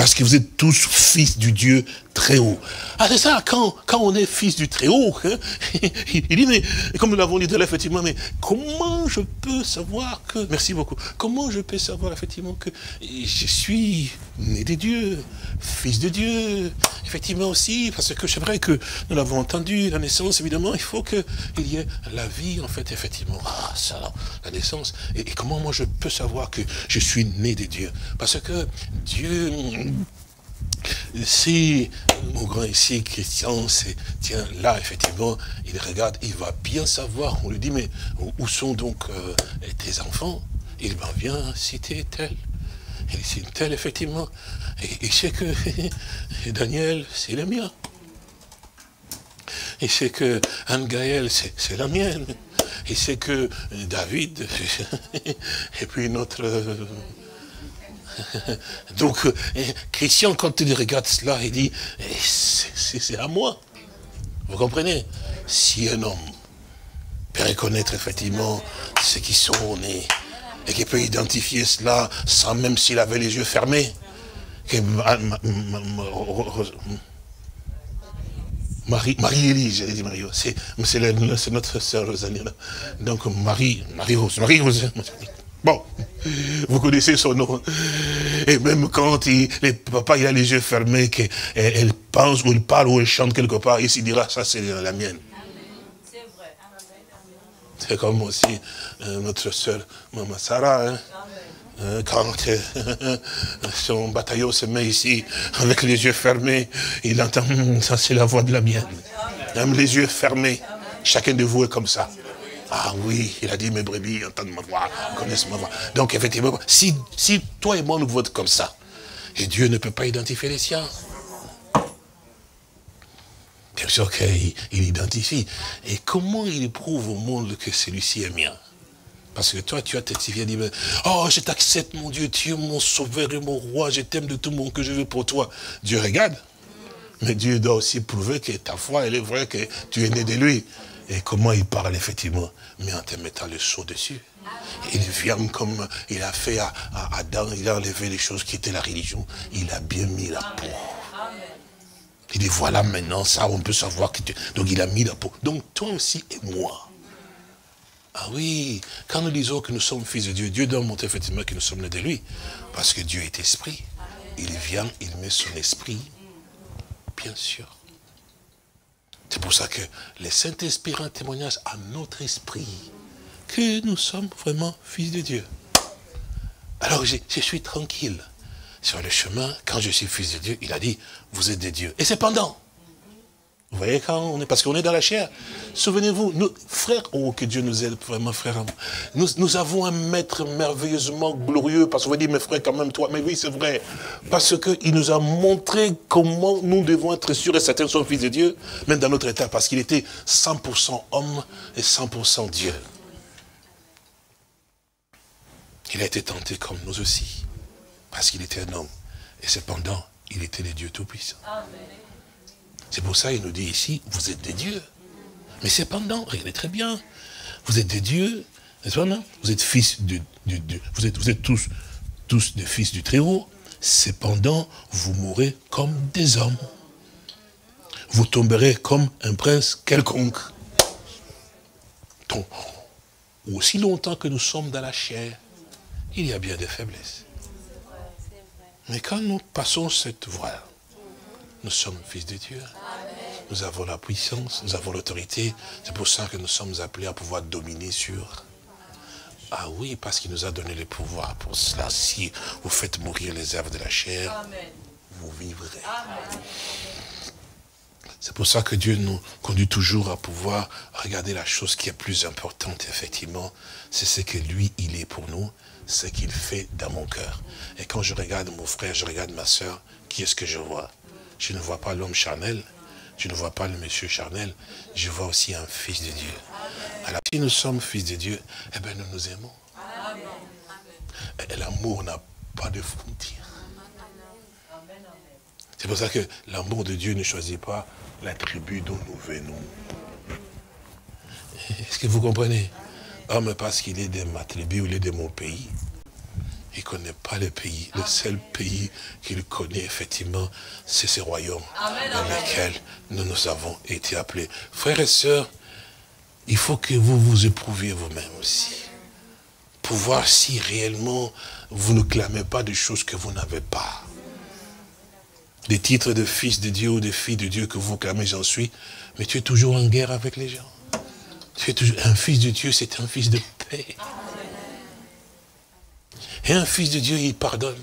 parce que vous êtes tous fils du Dieu très haut. Ah, c'est ça, quand, quand on est fils du très haut, hein, il dit, mais, comme nous l'avons dit là, effectivement, mais comment je peux savoir que, merci beaucoup, comment je peux savoir effectivement que je suis né des dieux, fils de Dieu, effectivement aussi, parce que c'est vrai que nous l'avons entendu, la naissance, évidemment, il faut qu'il y ait la vie, en fait, effectivement. Ah, ça, la naissance. Et, et comment moi je peux savoir que je suis né des dieux Parce que Dieu si mon grand ici, Christian, c'est, tiens, là, effectivement, il regarde, il va bien savoir. On lui dit, mais où sont donc euh, tes enfants? Il va bien citer tel. Il cite tel, effectivement. Il sait que Daniel, c'est le mien. Il sait que Anne-Gaëlle, c'est la mienne. Il sait que David, et puis notre Donc, euh, Christian, quand il regarde cela, il dit, eh, c'est à moi. Vous comprenez? Si un homme peut reconnaître effectivement ceux qui sont nés, et qui peut identifier cela sans même s'il avait les yeux fermés, que Marie, Marie-Élise, dire Marie, c'est, notre sœur Rosalie. Donc Marie, Marie-Rose, Marie-Rose. Bon, vous connaissez son nom. Et même quand il, papa a les yeux fermés, qu'elle pense ou il parle ou elle chante quelque part, il se dira, ça c'est la mienne. C'est comme aussi euh, notre soeur Maman Sarah. Hein. Euh, quand euh, son bataillon se met ici, avec les yeux fermés, il entend, hum, ça c'est la voix de la mienne. Même les yeux fermés, chacun de vous est comme ça. Ah oui, il a dit, mes brebis entendent ma voix, connaissent ma voix. Donc effectivement, si, si toi et moi nous votons comme ça, et Dieu ne peut pas identifier les siens. Bien sûr qu'il identifie. Et comment il prouve au monde que celui-ci est mien? Parce que toi, tu as testifié, dit, oh, je t'accepte, mon Dieu, tu es mon sauveur et mon roi, je t'aime de tout mon que je veux pour toi. Dieu regarde. Mais Dieu doit aussi prouver que ta foi, elle est vraie, que tu es né de lui. Et comment il parle, effectivement Mais en te mettant le sceau dessus. Il vient comme il a fait à, Adam, il a enlevé les choses qui étaient la religion. Il a bien mis la peau. Il dit, voilà maintenant, ça, on peut savoir que tu... Donc il a mis la peau. Donc toi aussi et moi. Ah oui, quand nous disons que nous sommes fils de Dieu, Dieu doit montrer effectivement que nous sommes nés de lui. Parce que Dieu est esprit. Il vient, il met son esprit, bien sûr. C'est pour ça que les Saint-Esprit rendent témoignage à notre esprit que nous sommes vraiment fils de Dieu. Alors je, je suis tranquille. Sur le chemin, quand je suis fils de Dieu, il a dit, vous êtes des dieux. Et cependant, vous voyez quand on est, parce qu'on est dans la chair. Souvenez-vous, nous, frères, oh que Dieu nous aide vraiment, frères. Nous, avons un maître merveilleusement glorieux, parce qu'on va dire, mes frères, quand même, toi, mais oui, c'est vrai. Parce qu'il nous a montré comment nous devons être sûrs et certains sont fils de Dieu, même dans notre état, parce qu'il était 100% homme et 100% Dieu. Il a été tenté comme nous aussi, parce qu'il était un homme. Et cependant, il était le Dieu Tout-Puissant. C'est pour ça qu'il nous dit ici, vous êtes des dieux. Mais cependant, regardez très bien, vous êtes des dieux, n'est-ce pas, non? Vous êtes fils êtes, vous êtes tous, tous des fils du Très-Haut. Cependant, vous mourrez comme des hommes. Vous tomberez comme un prince quelconque. Donc, aussi longtemps que nous sommes dans la chair, il y a bien des faiblesses. Mais quand nous passons cette voie, nous sommes fils de Dieu. Nous avons la puissance, nous avons l'autorité. C'est pour ça que nous sommes appelés à pouvoir dominer sur... Ah oui, parce qu'il nous a donné le pouvoir pour cela. Si vous faites mourir les œuvres de la chair, vous vivrez. C'est pour ça que Dieu nous conduit toujours à pouvoir regarder la chose qui est plus importante, effectivement. C'est ce que lui, il est pour nous, ce qu'il fait dans mon cœur. Et quand je regarde mon frère, je regarde ma soeur, qui est-ce que je vois? Je ne vois pas l'homme charnel, je ne vois pas le monsieur charnel, je vois aussi un fils de Dieu. Alors si nous sommes fils de Dieu, eh bien nous nous aimons. L'amour n'a pas de frontières. C'est pour ça que l'amour de Dieu ne choisit pas la tribu dont nous venons. Est-ce que vous comprenez? Mais parce qu'il est de ma tribu il est de mon pays. Il ne connaît pas le pays. Le seul pays qu'il connaît, effectivement, c'est ce royaume dans lequel nous nous avons été appelés. Frères et sœurs, il faut que vous vous éprouviez vous-même aussi. Pour voir si réellement vous ne clamez pas des choses que vous n'avez pas. Des titres de fils de Dieu ou de filles de Dieu que vous clamez, j'en suis, mais tu es toujours en guerre avec les gens. Tu es toujours, un fils de Dieu, c'est un fils de paix. Et un fils de Dieu, il pardonne.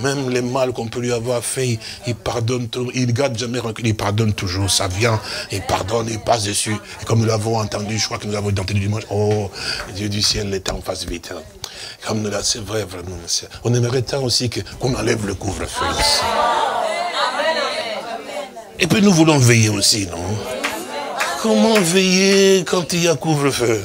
Même les mal qu'on peut lui avoir fait, il, pardonne tout. Il ne garde jamais il pardonne toujours. Ça vient, il pardonne, il passe dessus. Et comme nous l'avons entendu, je crois que nous avons entendu dimanche, oh, Dieu du ciel, le temps passe vite. Hein. Comme nous c'est vrai, vraiment. On aimerait tant aussi qu'on enlève le couvre-feu. Et puis nous voulons veiller aussi, non? Comment veiller quand il y a couvre-feu?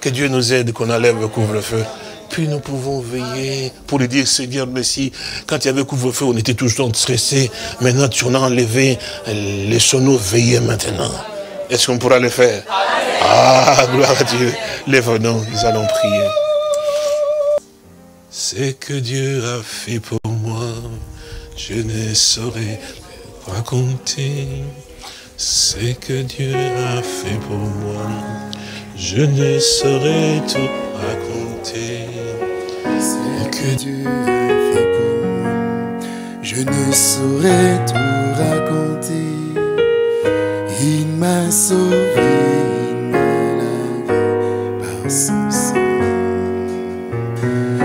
Que Dieu nous aide qu'on enlève le couvre-feu. Puis nous pouvons veiller pour lui dire, Seigneur, merci. Quand il y avait couvre-feu, on était toujours stressés. Maintenant, tu en as enlevé. Les sonos veillez maintenant. Est-ce qu'on pourra le faire? Ah, gloire à Dieu. Lève-nous, nous allons prier. C'est que Dieu a fait pour moi, je ne saurais raconter Ce que Dieu a fait pour moi, je ne saurais tout raconter. Que Dieu a fait pour moi, je ne saurais tout raconter. Il m'a sauvé, il m'a lavé par son sang.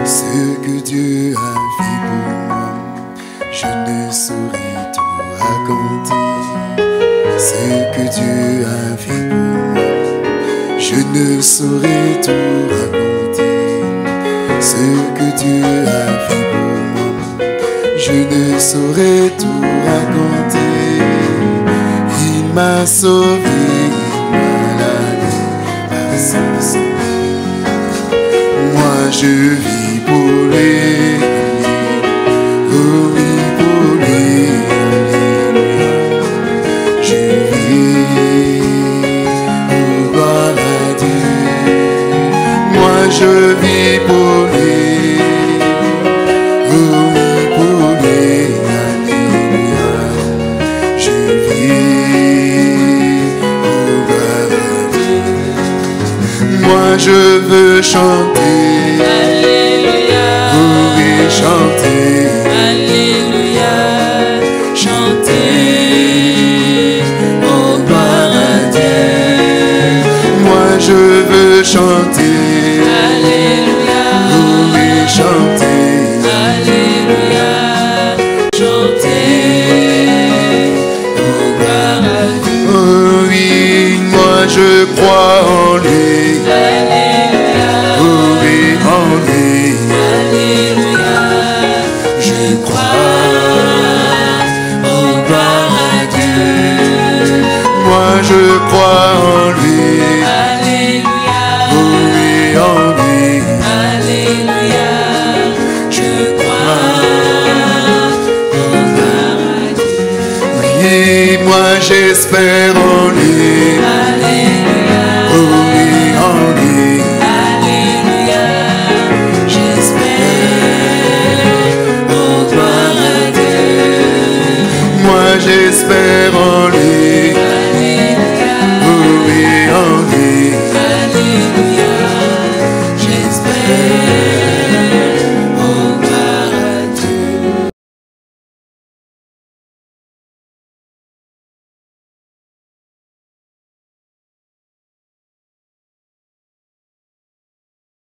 Ce que Dieu a fait pour moi, je ne saurais tout raconter. Ce que Dieu a fait pour moi, je ne saurais tout raconter. Ce que Dieu a fait pour moi, je ne saurais tout raconter. Il m'a sauvé, il m'a lavé par son sang. Moi je vis pour lui. Oh oui, pour lui. Je vis pour gloire. Moi je je veux chanter.